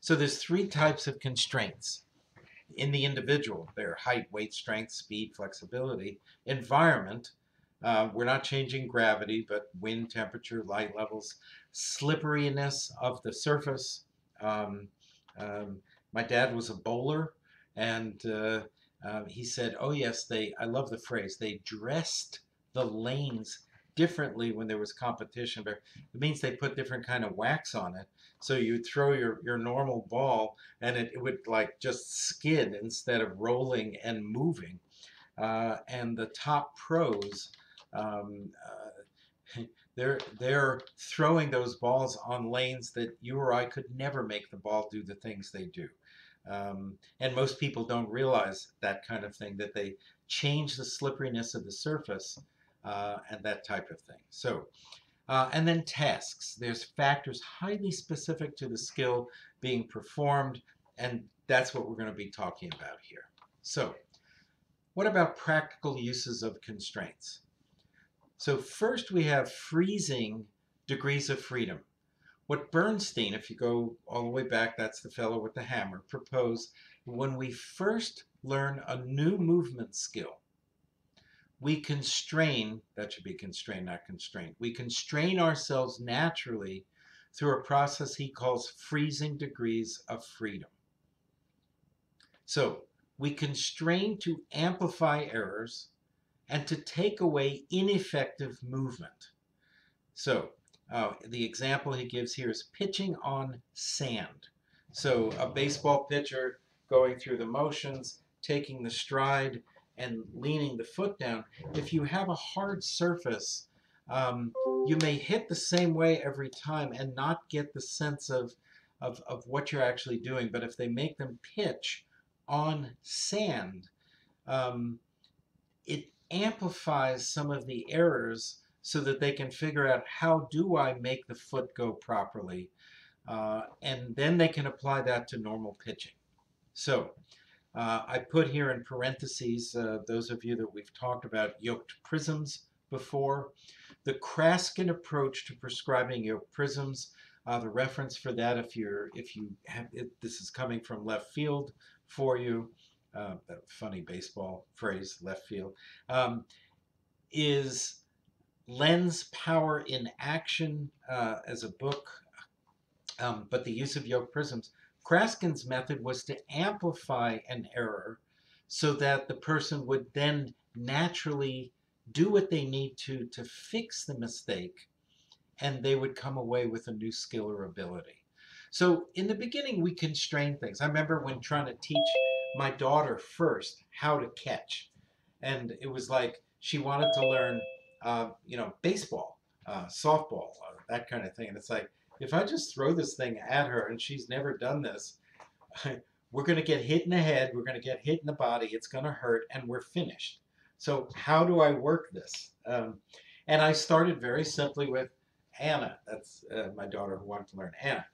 So there's three types of constraints in the individual, their height, weight, strength, speed, flexibility, environment. Uh, we're not changing gravity, but wind, temperature, light levels, slipperiness of the surface. Um, um, my dad was a bowler, and uh, uh, he said, "Oh yes, they." I love the phrase. They dressed the lanes differently when there was competition, but it means they put different kind of wax on it. So you'd throw your, your normal ball and it, it would like just skid instead of rolling and moving. Uh, and the top pros, um, uh, they're, they're throwing those balls on lanes that you or I could never make the ball do the things they do. Um, and most people don't realize that kind of thing, that they change the slipperiness of the surface uh, and that type of thing. So uh, and then tasks. There's factors highly specific to the skill being performed, and that's what we're going to be talking about here. So, what about practical uses of constraints? So first we have freezing degrees of freedom. what Bernstein, if you go all the way back, that's the fellow with the hammer, proposed when we first learn a new movement skill, we constrain, that should be constrained, not constraint, we constrain ourselves naturally through a process he calls freezing degrees of freedom. So we constrain to amplify errors and to take away ineffective movement. So uh, the example he gives here is pitching on sand. So a baseball pitcher going through the motions, taking the stride, and leaning the foot down. If you have a hard surface, um, you may hit the same way every time and not get the sense of, of, of what you're actually doing. But if they make them pitch on sand, um, it amplifies some of the errors so that they can figure out how do I make the foot go properly. Uh, and then they can apply that to normal pitching. So uh, I put here in parentheses, uh, those of you that we've talked about yoked prisms before. The Kraskin approach to prescribing yoked prisms, uh, the reference for that if you're, if you have, it, this is coming from left field for you, uh, that funny baseball phrase, left field, um, is Lens Power in Action uh, as a book, um, but the use of yoked prisms. Kraskin's method was to amplify an error so that the person would then naturally do what they need to to fix the mistake and they would come away with a new skill or ability. So in the beginning, we constrain things. I remember when trying to teach my daughter first how to catch. And it was like she wanted to learn, uh, you know, baseball, uh, softball, uh, that kind of thing. And it's like, if I just throw this thing at her and she's never done this, we're going to get hit in the head, we're going to get hit in the body, it's going to hurt, and we're finished. So how do I work this? Um, and I started very simply with Anna, that's uh, my daughter who wanted to learn. Anna,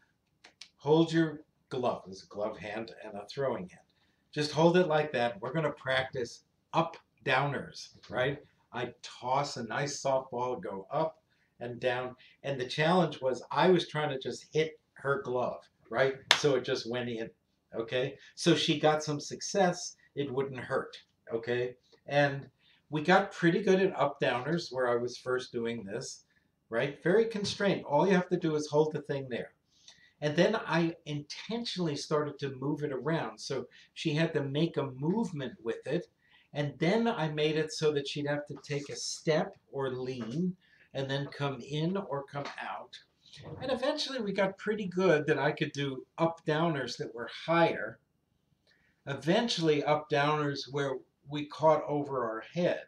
hold your glove, there's a glove hand and a throwing hand. Just hold it like that. We're going to practice up downers, right? I toss a nice softball, go up, and down. And the challenge was I was trying to just hit her glove, right? So it just went in, okay? So she got some success. It wouldn't hurt, okay? And we got pretty good at up downers where I was first doing this, right? Very constrained. All you have to do is hold the thing there. And then I intentionally started to move it around. So she had to make a movement with it. And then I made it so that she'd have to take a step or lean and then come in or come out. And eventually we got pretty good that I could do up downers that were higher. Eventually up downers where we caught over our head.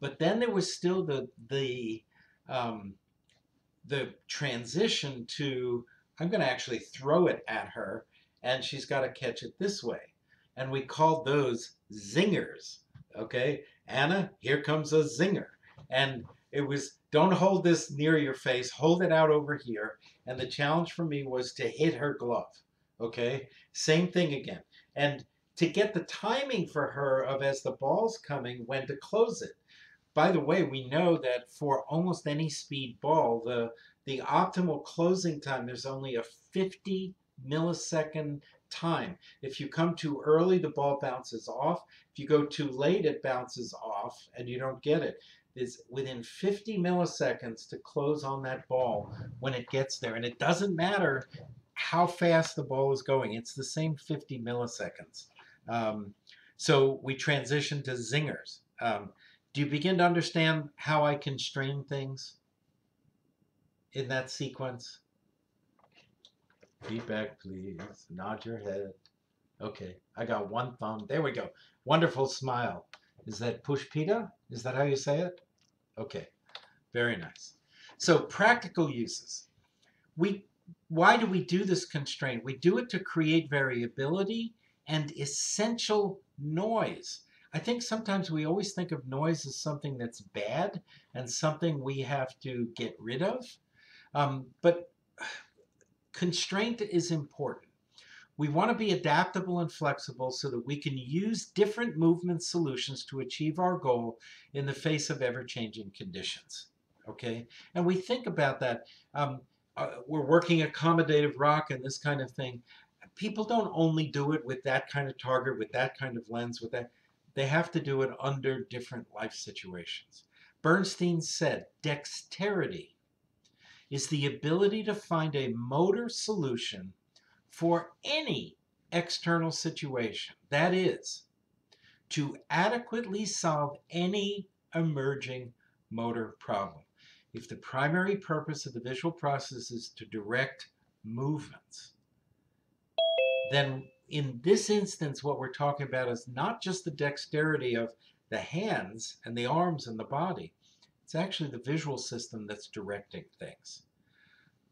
But then there was still the the um, the transition to I'm going to actually throw it at her, and she's got to catch it this way. And we called those zingers. Okay, Anna, here comes a zinger. And it was don't hold this near your face, hold it out over here. And the challenge for me was to hit her glove. Okay, same thing again. And to get the timing for her of as the ball's coming, when to close it. By the way, we know that for almost any speed ball, the the optimal closing time, there's only a 50 millisecond time. If you come too early, the ball bounces off. If you go too late, it bounces off and you don't get it. It's within 50 milliseconds to close on that ball when it gets there. And it doesn't matter how fast the ball is going, it's the same 50 milliseconds. Um, so we transition to zingers. Um, do you begin to understand how I constrain things? in that sequence? Feedback, please. Nod your head. Okay, I got one thumb. There we go. Wonderful smile. Is that push pushpita? Is that how you say it? Okay, very nice. So practical uses. We, why do we do this constraint? We do it to create variability and essential noise. I think sometimes we always think of noise as something that's bad and something we have to get rid of. Um, but constraint is important. We want to be adaptable and flexible so that we can use different movement solutions to achieve our goal in the face of ever-changing conditions. Okay, and we think about that. Um, uh, we're working accommodative rock and this kind of thing. People don't only do it with that kind of target, with that kind of lens, with that. They have to do it under different life situations. Bernstein said dexterity is the ability to find a motor solution for any external situation. That is, to adequately solve any emerging motor problem. If the primary purpose of the visual process is to direct movements, then in this instance, what we're talking about is not just the dexterity of the hands and the arms and the body, it's actually the visual system that's directing things.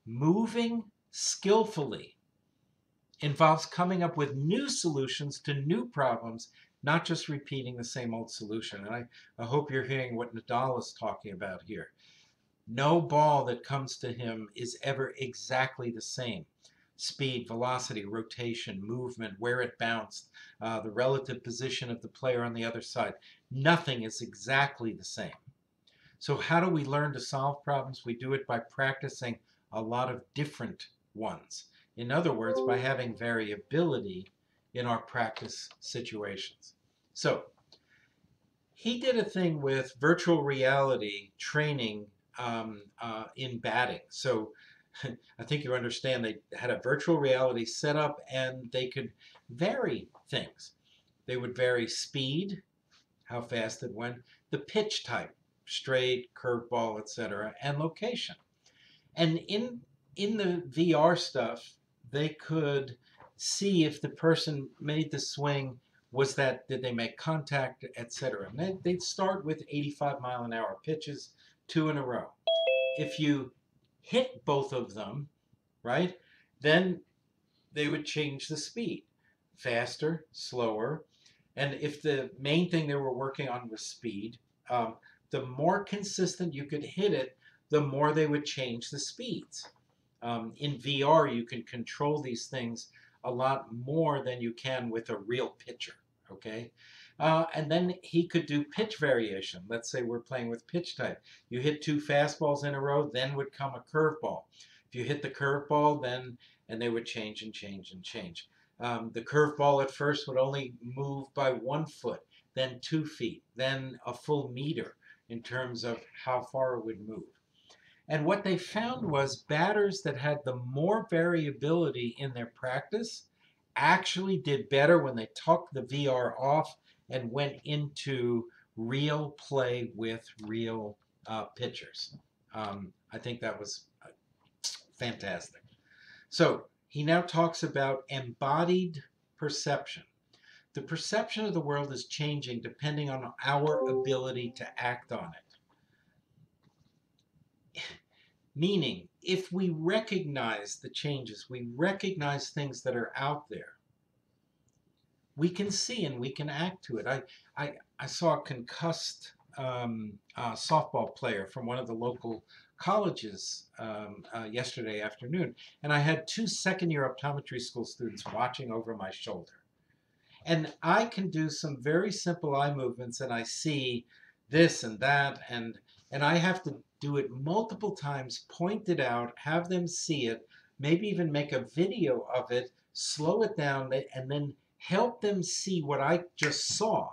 Moving skillfully involves coming up with new solutions to new problems, not just repeating the same old solution. And I, I hope you're hearing what Nadal is talking about here. No ball that comes to him is ever exactly the same. Speed, velocity, rotation, movement, where it bounced, uh, the relative position of the player on the other side. Nothing is exactly the same. So how do we learn to solve problems? We do it by practicing a lot of different ones. In other words, by having variability in our practice situations. So he did a thing with virtual reality training um, uh, in batting. So I think you understand they had a virtual reality setup and they could vary things. They would vary speed, how fast it went, the pitch type, straight, curveball, etc., and location. And in in the VR stuff, they could see if the person made the swing was that did they make contact, etc. And they'd start with 85 mile an hour pitches, two in a row. If you hit both of them, right, then they would change the speed, faster, slower, and if the main thing they were working on was speed, um, the more consistent you could hit it, the more they would change the speeds. Um, in VR, you can control these things a lot more than you can with a real pitcher, okay? Uh, and then he could do pitch variation. Let's say we're playing with pitch type. You hit two fastballs in a row, then would come a curveball. If you hit the curveball, then, and they would change and change and change. Um, the curveball at first would only move by one foot, then two feet, then a full meter in terms of how far it would move. And what they found was batters that had the more variability in their practice actually did better when they took the VR off and went into real play with real uh, pitchers. Um, I think that was uh, fantastic. So he now talks about embodied perception. The perception of the world is changing depending on our ability to act on it. Meaning, if we recognize the changes, we recognize things that are out there, we can see and we can act to it. I, I, I saw a concussed um, uh, softball player from one of the local colleges um, uh, yesterday afternoon, and I had two second year optometry school students watching over my shoulder. And I can do some very simple eye movements, and I see this and that, and and I have to do it multiple times, point it out, have them see it, maybe even make a video of it, slow it down, and then help them see what I just saw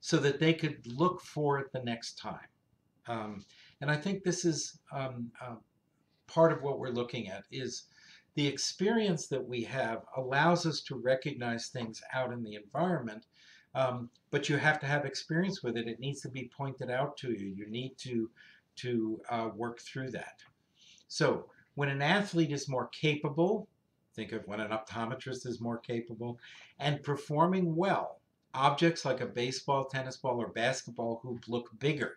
so that they could look for it the next time. Um, and I think this is um, uh, part of what we're looking at is the experience that we have allows us to recognize things out in the environment, um, but you have to have experience with it. It needs to be pointed out to you. You need to, to uh, work through that. So when an athlete is more capable, think of when an optometrist is more capable, and performing well, objects like a baseball, tennis ball, or basketball hoop look bigger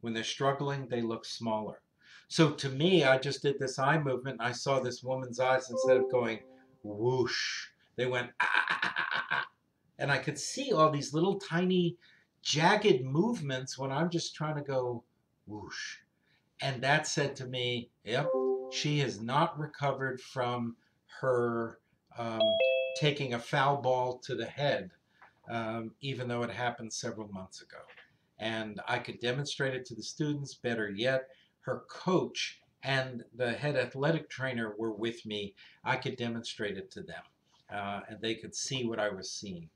when they're struggling, they look smaller. So to me, I just did this eye movement. And I saw this woman's eyes instead of going whoosh, they went ah, ah, ah. And I could see all these little tiny jagged movements when I'm just trying to go whoosh. And that said to me, yep, she has not recovered from her um, taking a foul ball to the head, um, even though it happened several months ago and I could demonstrate it to the students. Better yet, her coach and the head athletic trainer were with me, I could demonstrate it to them, uh, and they could see what I was seeing,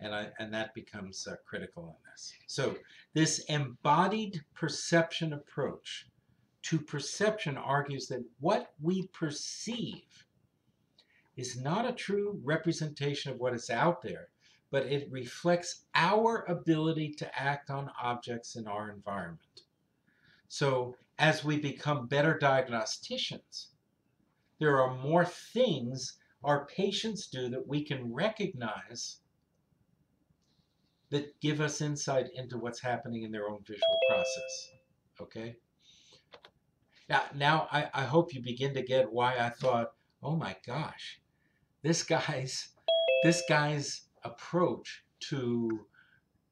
and I and that becomes uh, critical in this. So this embodied perception approach to perception argues that what we perceive is not a true representation of what is out there, but it reflects our ability to act on objects in our environment. So as we become better diagnosticians, there are more things our patients do that we can recognize that give us insight into what's happening in their own visual process. Okay? Now, now I, I hope you begin to get why I thought, oh my gosh, this guy's this guy's approach to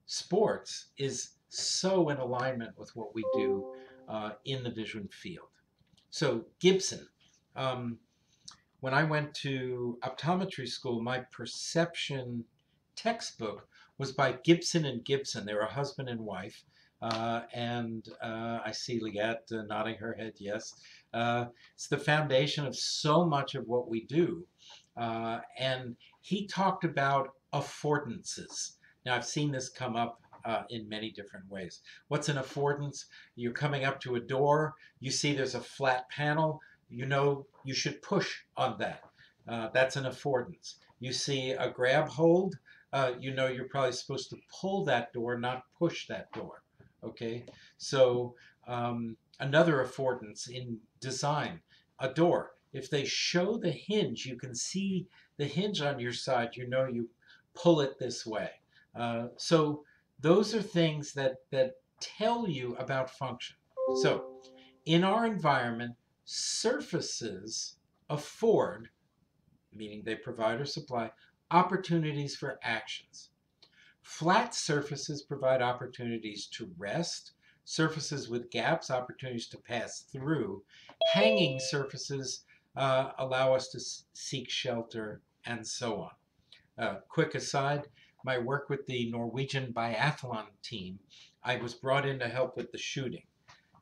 sports is so in alignment with what we do uh, in the vision field. So Gibson, um, when I went to optometry school, my perception textbook was by Gibson and Gibson. They were a husband and wife. Uh, and uh, I see Liette uh, nodding her head, yes. Uh, it's the foundation of so much of what we do. Uh, and he talked about affordances. Now, I've seen this come up uh, in many different ways. What's an affordance? You're coming up to a door, you see there's a flat panel, you know you should push on that. That's an affordance. You see a grab hold, uh, you know you're probably supposed to pull that door, not push that door. Okay, so um, another affordance in design, a door. If they show the hinge, you can see the hinge on your side, you know you pull it this way. Uh, so those are things that, that tell you about function. So in our environment, surfaces afford, meaning they provide or supply, opportunities for actions. Flat surfaces provide opportunities to rest, surfaces with gaps, opportunities to pass through. Hanging surfaces uh, allow us to seek shelter, and so on. Uh, quick aside, my work with the Norwegian biathlon team, I was brought in to help with the shooting.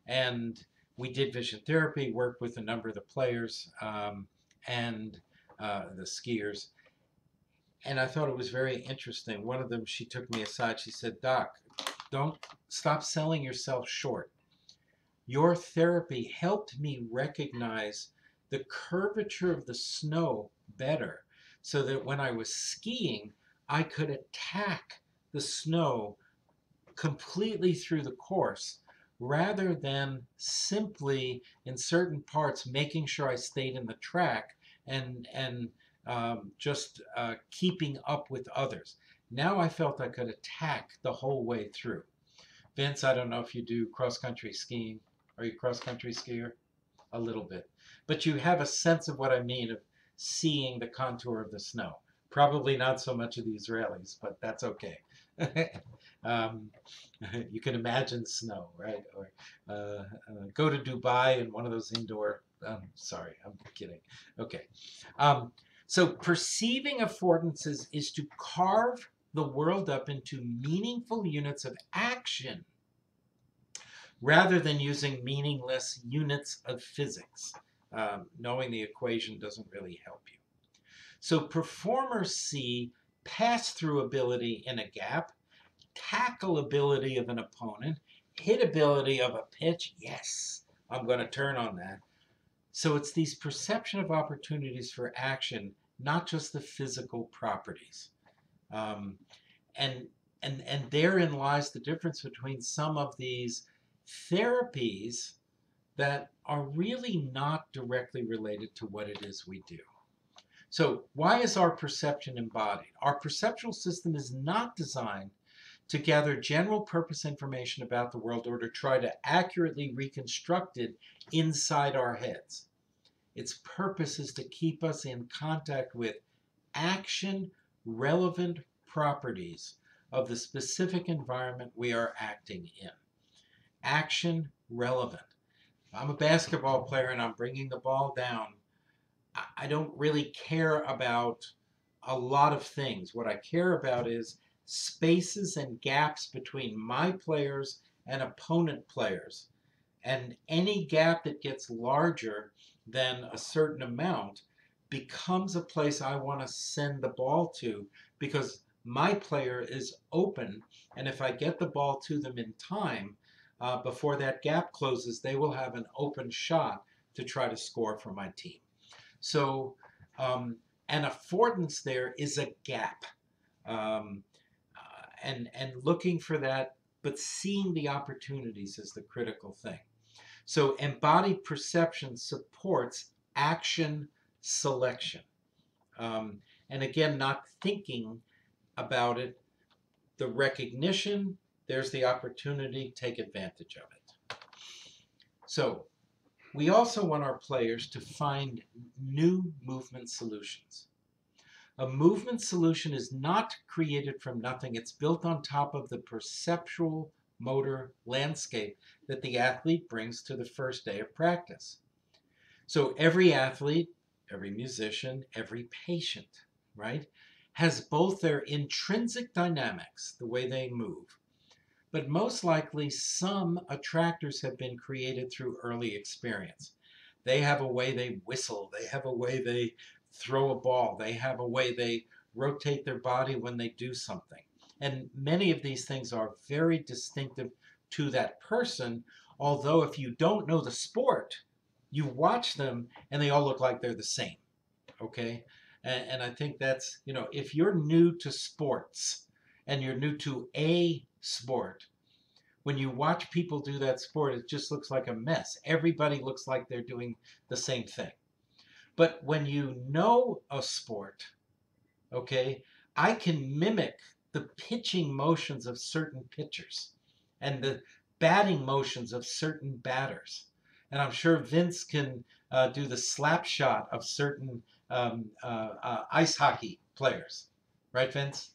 And we did vision therapy, worked with a number of the players um, and uh, the skiers. And I thought it was very interesting. One of them, she took me aside. She said, Doc, don't stop selling yourself short. Your therapy helped me recognize the curvature of the snow better so that when I was skiing, I could attack the snow completely through the course rather than simply in certain parts making sure I stayed in the track and and um, just uh, keeping up with others. Now I felt I could attack the whole way through. Vince, I don't know if you do cross country skiing. Are you cross country skier? A little bit, but you have a sense of what I mean of seeing the contour of the snow. Probably not so much of the Israelis, but that's okay. um, you can imagine snow, right? Or uh, uh, go to Dubai in one of those indoor. Um, sorry, I'm kidding. Okay. Um, so perceiving affordances is to carve the world up into meaningful units of action rather than using meaningless units of physics um, knowing the equation doesn't really help you. So performers see pass-through ability in a gap, tackle ability of an opponent, hit ability of a pitch. Yes, I'm going to turn on that. So it's these perception of opportunities for action, not just the physical properties. Um, and, and, and therein lies the difference between some of these therapies that are really not directly related to what it is we do. So why is our perception embodied? Our perceptual system is not designed to gather general purpose information about the world or to try to accurately reconstruct it inside our heads. Its purpose is to keep us in contact with action relevant properties of the specific environment we are acting in. Action relevant. I'm a basketball player and I'm bringing the ball down, I don't really care about a lot of things. What I care about is spaces and gaps between my players and opponent players. And any gap that gets larger than a certain amount becomes a place I want to send the ball to because my player is open. And if I get the ball to them in time, uh, before that gap closes, they will have an open shot to try to score for my team. So, um, an affordance there is a gap. Um, and, and looking for that, but seeing the opportunities is the critical thing. So, embodied perception supports action selection. Um, and again, not thinking about it, the recognition, there's the opportunity, take advantage of it. So, we also want our players to find new movement solutions. A movement solution is not created from nothing, it's built on top of the perceptual motor landscape that the athlete brings to the first day of practice. So, every athlete, every musician, every patient, right, has both their intrinsic dynamics, the way they move, but most likely some attractors have been created through early experience. They have a way they whistle, they have a way they throw a ball, they have a way they rotate their body when they do something. And many of these things are very distinctive to that person, although if you don't know the sport, you watch them and they all look like they're the same. Okay? And, and I think that's, you know, if you're new to sports and you're new to a sport, when you watch people do that sport, it just looks like a mess. Everybody looks like they're doing the same thing. But when you know a sport, okay, I can mimic the pitching motions of certain pitchers and the batting motions of certain batters. And I'm sure Vince can uh, do the slap shot of certain um, uh, uh, ice hockey players, right, Vince?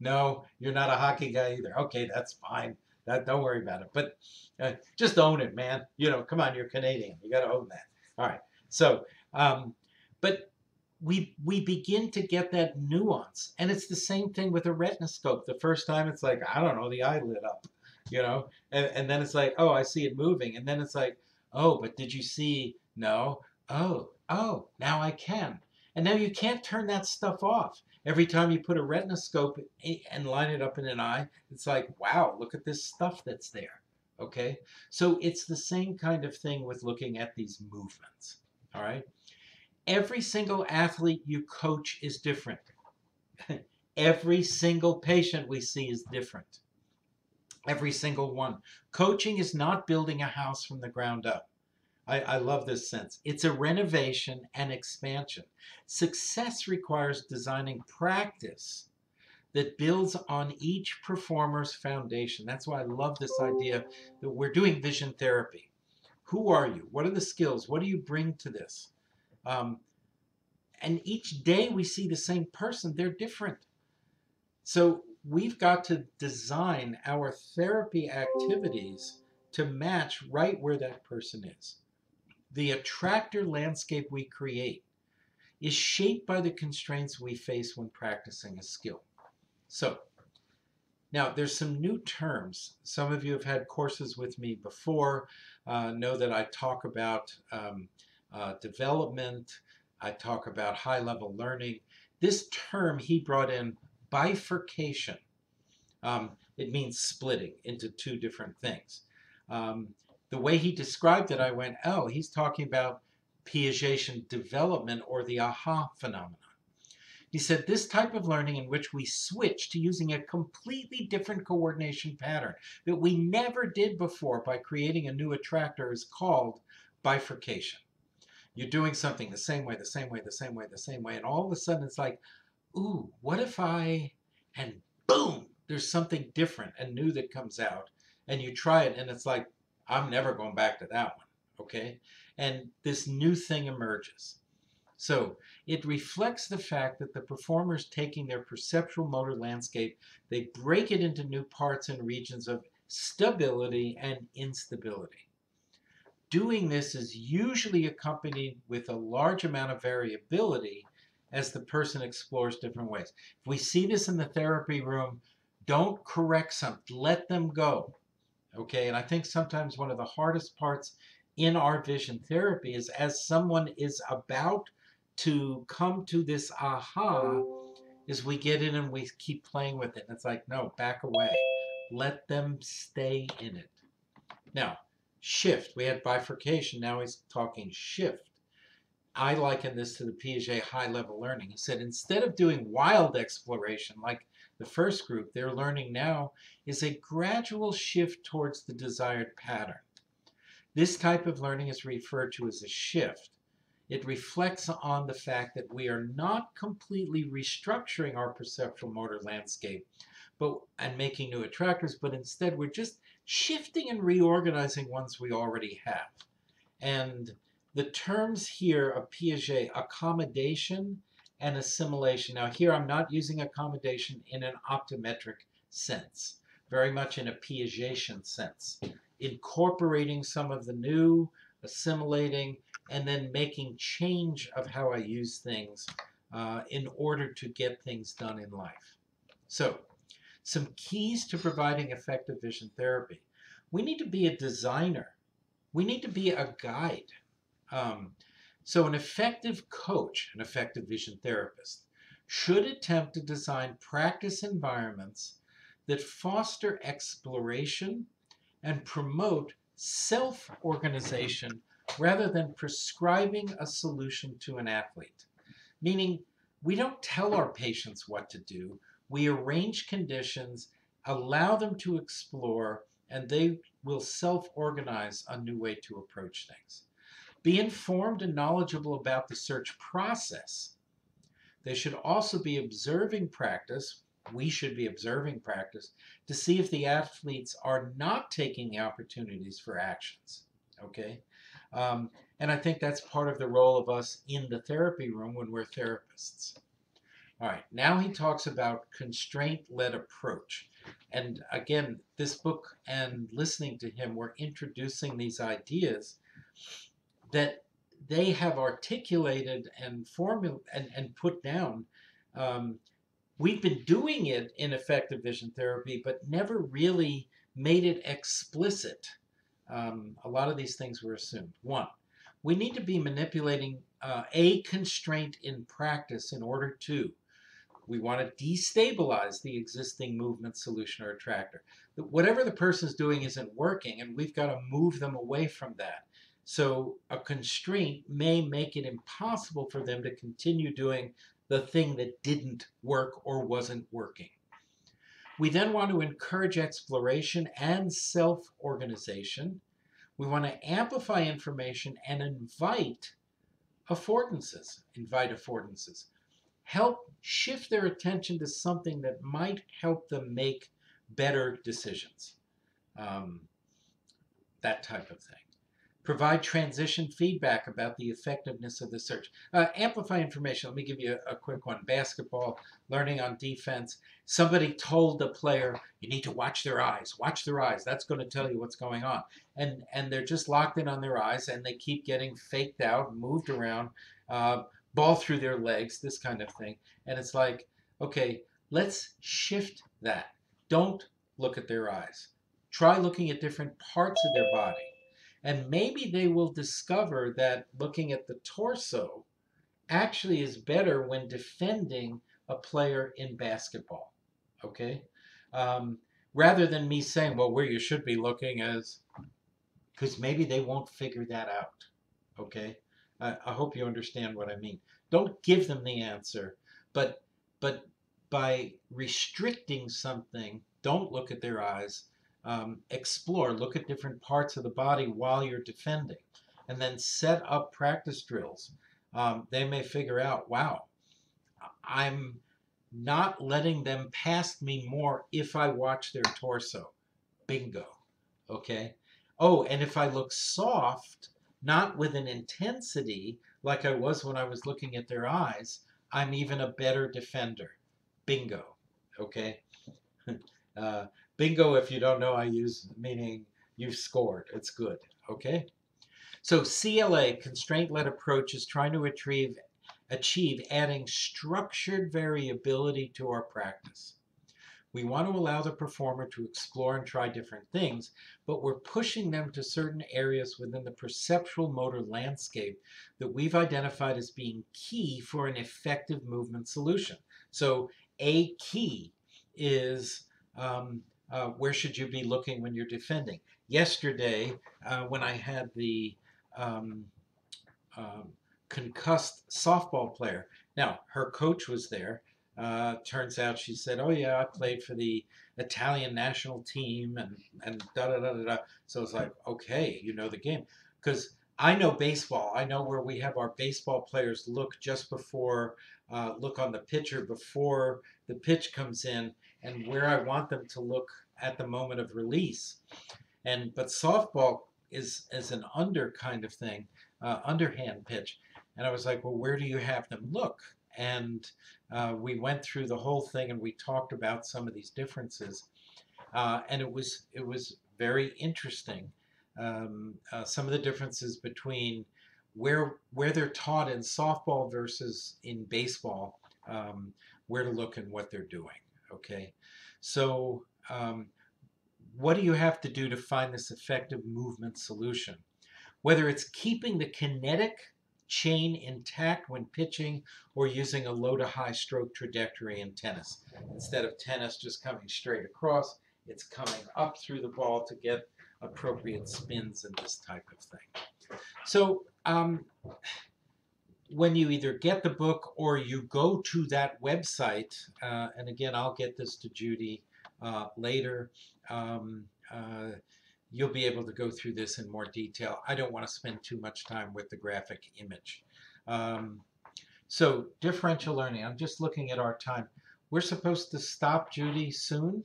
No, you're not a hockey guy either. Okay, that's fine. That don't worry about it. But uh, just own it, man. You know, come on, you're Canadian. You got to own that. All right. So, um, but we we begin to get that nuance, and it's the same thing with a retinoscope. The first time, it's like I don't know, the eye lit up, you know, and, and then it's like, oh, I see it moving, and then it's like, oh, but did you see? No. Oh, oh, now I can. And now you can't turn that stuff off. Every time you put a retinoscope and line it up in an eye, it's like, wow, look at this stuff that's there. Okay? So it's the same kind of thing with looking at these movements. All right? Every single athlete you coach is different. Every single patient we see is different. Every single one. Coaching is not building a house from the ground up. I, I love this sense. It's a renovation and expansion. Success requires designing practice that builds on each performer's foundation. That's why I love this idea that we're doing vision therapy. Who are you? What are the skills? What do you bring to this? Um, and each day we see the same person, they're different. So we've got to design our therapy activities to match right where that person is the attractor landscape we create is shaped by the constraints we face when practicing a skill. So, now there's some new terms. Some of you have had courses with me before, uh, know that I talk about um, uh, development, I talk about high level learning. This term he brought in bifurcation. Um, it means splitting into two different things. Um, the way he described it, I went, oh, he's talking about Piagetian development or the aha phenomenon. He said this type of learning in which we switch to using a completely different coordination pattern that we never did before by creating a new attractor is called bifurcation. You're doing something the same way, the same way, the same way, the same way, and all of a sudden it's like, ooh, what if I, and boom, there's something different and new that comes out, and you try it, and it's like, I'm never going back to that one. Okay? And this new thing emerges. So it reflects the fact that the performers taking their perceptual motor landscape, they break it into new parts and regions of stability and instability. Doing this is usually accompanied with a large amount of variability as the person explores different ways. If we see this in the therapy room, don't correct something, let them go Okay, and I think sometimes one of the hardest parts in our vision therapy is as someone is about to come to this aha, is we get in and we keep playing with it. And it's like, no, back away. Let them stay in it. Now, shift. We had bifurcation. Now he's talking shift. I liken this to the Piaget high level learning. He said instead of doing wild exploration like the first group, they're learning now is a gradual shift towards the desired pattern. This type of learning is referred to as a shift. It reflects on the fact that we are not completely restructuring our perceptual motor landscape but, and making new attractors, but instead we're just shifting and reorganizing ones we already have. And the terms here of Piaget, accommodation and assimilation. Now here I'm not using accommodation in an optometric sense, very much in a Piagetian sense, incorporating some of the new, assimilating, and then making change of how I use things uh, in order to get things done in life. So some keys to providing effective vision therapy. We need to be a designer. We need to be a guide. Um, so an effective coach, an effective vision therapist, should attempt to design practice environments that foster exploration and promote self-organization rather than prescribing a solution to an athlete. Meaning, we don't tell our patients what to do, we arrange conditions, allow them to explore, and they will self-organize a new way to approach things. Be informed and knowledgeable about the search process. They should also be observing practice, we should be observing practice, to see if the athletes are not taking the opportunities for actions, okay? Um, and I think that's part of the role of us in the therapy room when we're therapists. All right, now he talks about constraint-led approach. And again, this book and listening to him, we're introducing these ideas that they have articulated and formula and, and put down. Um, we've been doing it in effective vision therapy, but never really made it explicit. Um, a lot of these things were assumed. One, we need to be manipulating uh, a constraint in practice in order to we want to destabilize the existing movement solution or attractor. Whatever the person's doing isn't working, and we've got to move them away from that. So a constraint may make it impossible for them to continue doing the thing that didn't work or wasn't working. We then want to encourage exploration and self-organization. We want to amplify information and invite affordances, invite affordances. Help shift their attention to something that might help them make better decisions. Um, that type of thing. Provide transition feedback about the effectiveness of the search. Uh, amplify information. Let me give you a, a, quick one. Basketball, learning on defense. Somebody told the player, you need to watch their eyes. Watch their eyes. That's going to tell you what's going on. And, and they're just locked in on their eyes and they keep getting faked out, moved around, uh, ball through their legs, this kind of thing. And it's like, okay, let's shift that. Don't look at their eyes. Try looking at different parts of their body and maybe they will discover that looking at the torso actually is better when defending a player in basketball. Okay? Um, rather than me saying, well, where you should be looking is, because maybe they won't figure that out. Okay? I, I hope you understand what I mean. Don't give them the answer, but but by restricting something, don't look at their eyes um, explore, look at different parts of the body while you're defending, and then set up practice drills. Um, they may figure out, wow, I'm not letting them past me more if I watch their torso. Bingo. Okay? Oh, and if I look soft, not with an intensity like I was when I was looking at their eyes, I'm even a better defender. Bingo. Okay? uh, Bingo, if you don't know, I use meaning you've scored. It's good, okay? So CLA, constraint-led approach, is trying to achieve, achieve adding structured variability to our practice. We want to allow the performer to explore and try different things, but we're pushing them to certain areas within the perceptual motor landscape that we've identified as being key for an effective movement solution. So, a key is um, uh, where should you be looking when you're defending? Yesterday, uh, when I had the um, um, concussed softball player, now her coach was there. Uh, turns out she said, "Oh yeah, I played for the Italian national team," and and da da da da da. So it's like, okay, you know the game, because I know baseball. I know where we have our baseball players look just before, uh, look on the pitcher before the pitch comes in, and where I want them to look at the moment of release. And but softball is is an under kind of thing, uh, underhand pitch. And I was like, well, where do you have them look? And uh, we went through the whole thing and we talked about some of these differences. Uh, and it was it was very interesting. Um, uh, some of the differences between where where they're taught in softball versus in baseball, um, where to look and what they're doing. Okay, so um, what do you have to do to find this effective movement solution? Whether it's keeping the kinetic chain intact when pitching or using a low to high stroke trajectory in tennis. Instead of tennis just coming straight across, it's coming up through the ball to get appropriate spins and this type of thing. So um, when you either get the book or you go to that website, uh, and again, I'll get this to Judy uh, later, um, uh, you'll be able to go through this in more detail. I don't want to spend too much time with the graphic image. Um, so differential learning, I'm just looking at our time. We're supposed to stop, Judy, soon?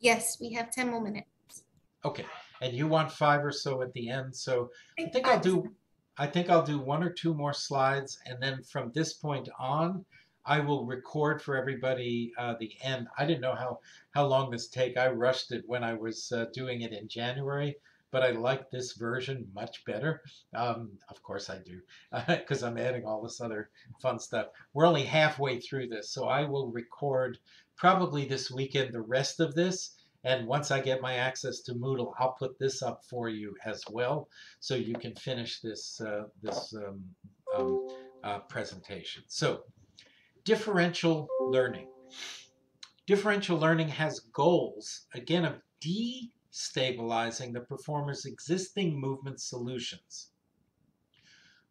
Yes, we have 10 more minutes. Okay, and you want five or so at the end, so I think I'll do I think I'll do one or two more slides, and then from this point on, I will record for everybody uh, the end. I didn't know how, how long this take. I rushed it when I was uh, doing it in January, but I like this version much better. Um, of course I do, because I'm adding all this other fun stuff. We're only halfway through this, so I will record probably this weekend the rest of this. And once I get my access to Moodle, I'll put this up for you as well, so you can finish this uh, this um, um, uh, presentation. So differential learning. Differential learning has goals, again, of destabilizing the performer's existing movement solutions.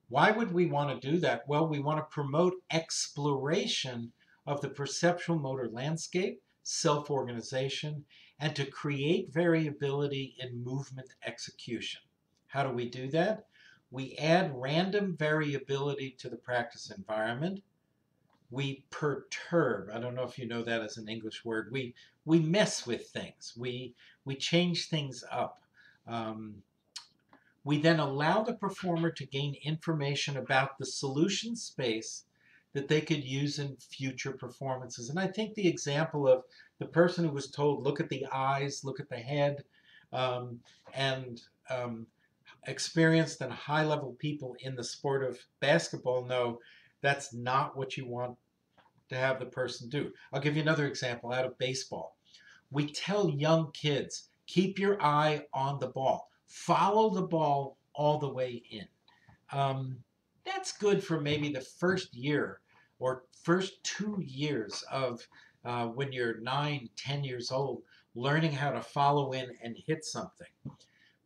Why would we want to do that? Well, we want to promote exploration of the perceptual motor landscape, self-organization, and to create variability in movement execution. How do we do that? We add random variability to the practice environment we perturb. I don't know if you know that as an English word. We we mess with things. We we change things up. Um, we then allow the performer to gain information about the solution space that they could use in future performances. And I think the example of the person who was told, look at the eyes, look at the head, um, and um, experienced and high level people in the sport of basketball know that's not what you want to have the person do. I'll give you another example out of baseball. We tell young kids, keep your eye on the ball. Follow the ball all the way in. Um, that's good for maybe the first year or first two years of uh, when you're nine, ten years old, learning how to follow in and hit something.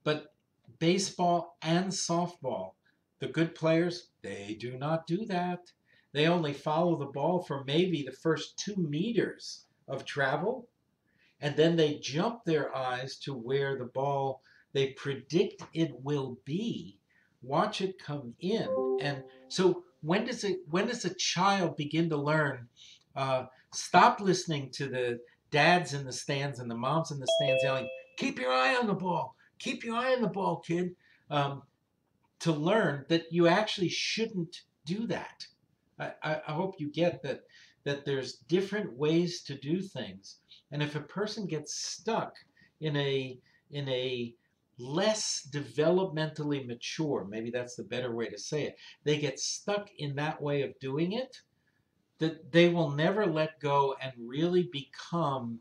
But baseball and softball, the good players, they do not do that. They only follow the ball for maybe the first two meters of travel, and then they jump their eyes to where the ball they predict it will be, watch it come in, and so when does it when does a child begin to learn? Uh, stop listening to the dads in the stands and the moms in the stands yelling, "Keep your eye on the ball! Keep your eye on the ball, kid!" Um, to learn that you actually shouldn't do that. I, I hope you get that that there's different ways to do things. And if a person gets stuck in a in a less developmentally mature, maybe that's the better way to say it, they get stuck in that way of doing it, that they will never let go and really become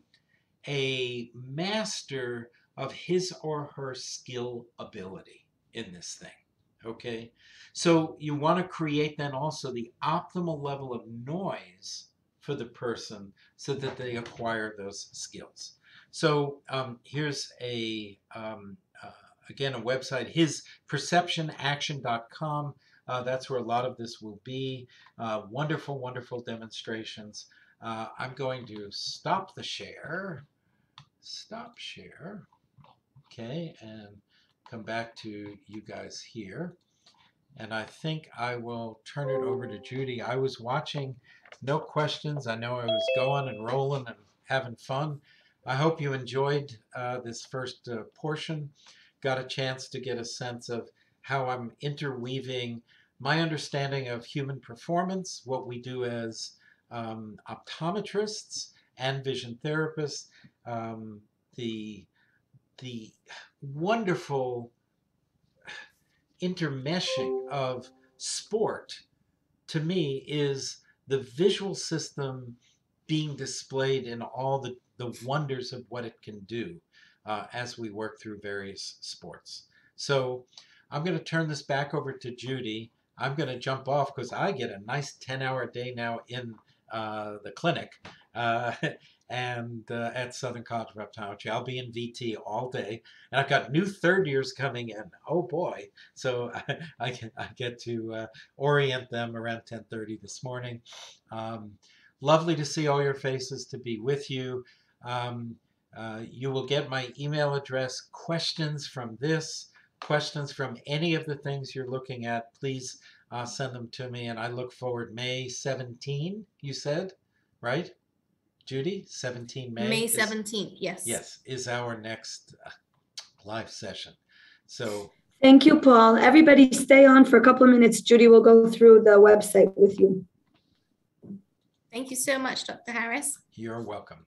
a master of his or her skill ability in this thing. Okay? So you want to create then also the optimal level of noise for the person so that they acquire those skills. So um, here's a um, again a website, hisperceptionaction.com. Uh, that's where a lot of this will be. Uh, wonderful, wonderful demonstrations. Uh, I'm going to stop the share. Stop share. Okay, and come back to you guys here. And I think I will turn it over to Judy. I was watching, no questions. I know I was going and rolling and having fun. I hope you enjoyed uh, this first uh, portion, got a chance to get a sense of how I'm interweaving my understanding of human performance, what we do as um, optometrists and vision therapists, um, the, the wonderful intermeshing of sport to me is the visual system being displayed in all the, the wonders of what it can do uh, as we work through various sports. So I'm going to turn this back over to Judy. I'm going to jump off because I get a nice 10 hour day now in uh, the clinic. Uh, and uh, at Southern College of Optometry. I'll be in VT all day, and I've got new third years coming in. Oh boy! So I, I, can, I get to uh, orient them around 10:30 this morning. Um, lovely to see all your faces, to be with you. Um, uh, you will get my email address. Questions from this, questions from any of the things you're looking at, please uh, send them to me, and I look forward. May 17, you said, right? Judy, 17 May. May is- 17th, yes. Yes, is our next uh, live session. So, Thank you, Paul. Everybody stay on for a couple of minutes. Judy will go through the website with you. Thank you so much, Dr. Harris. you're welcome.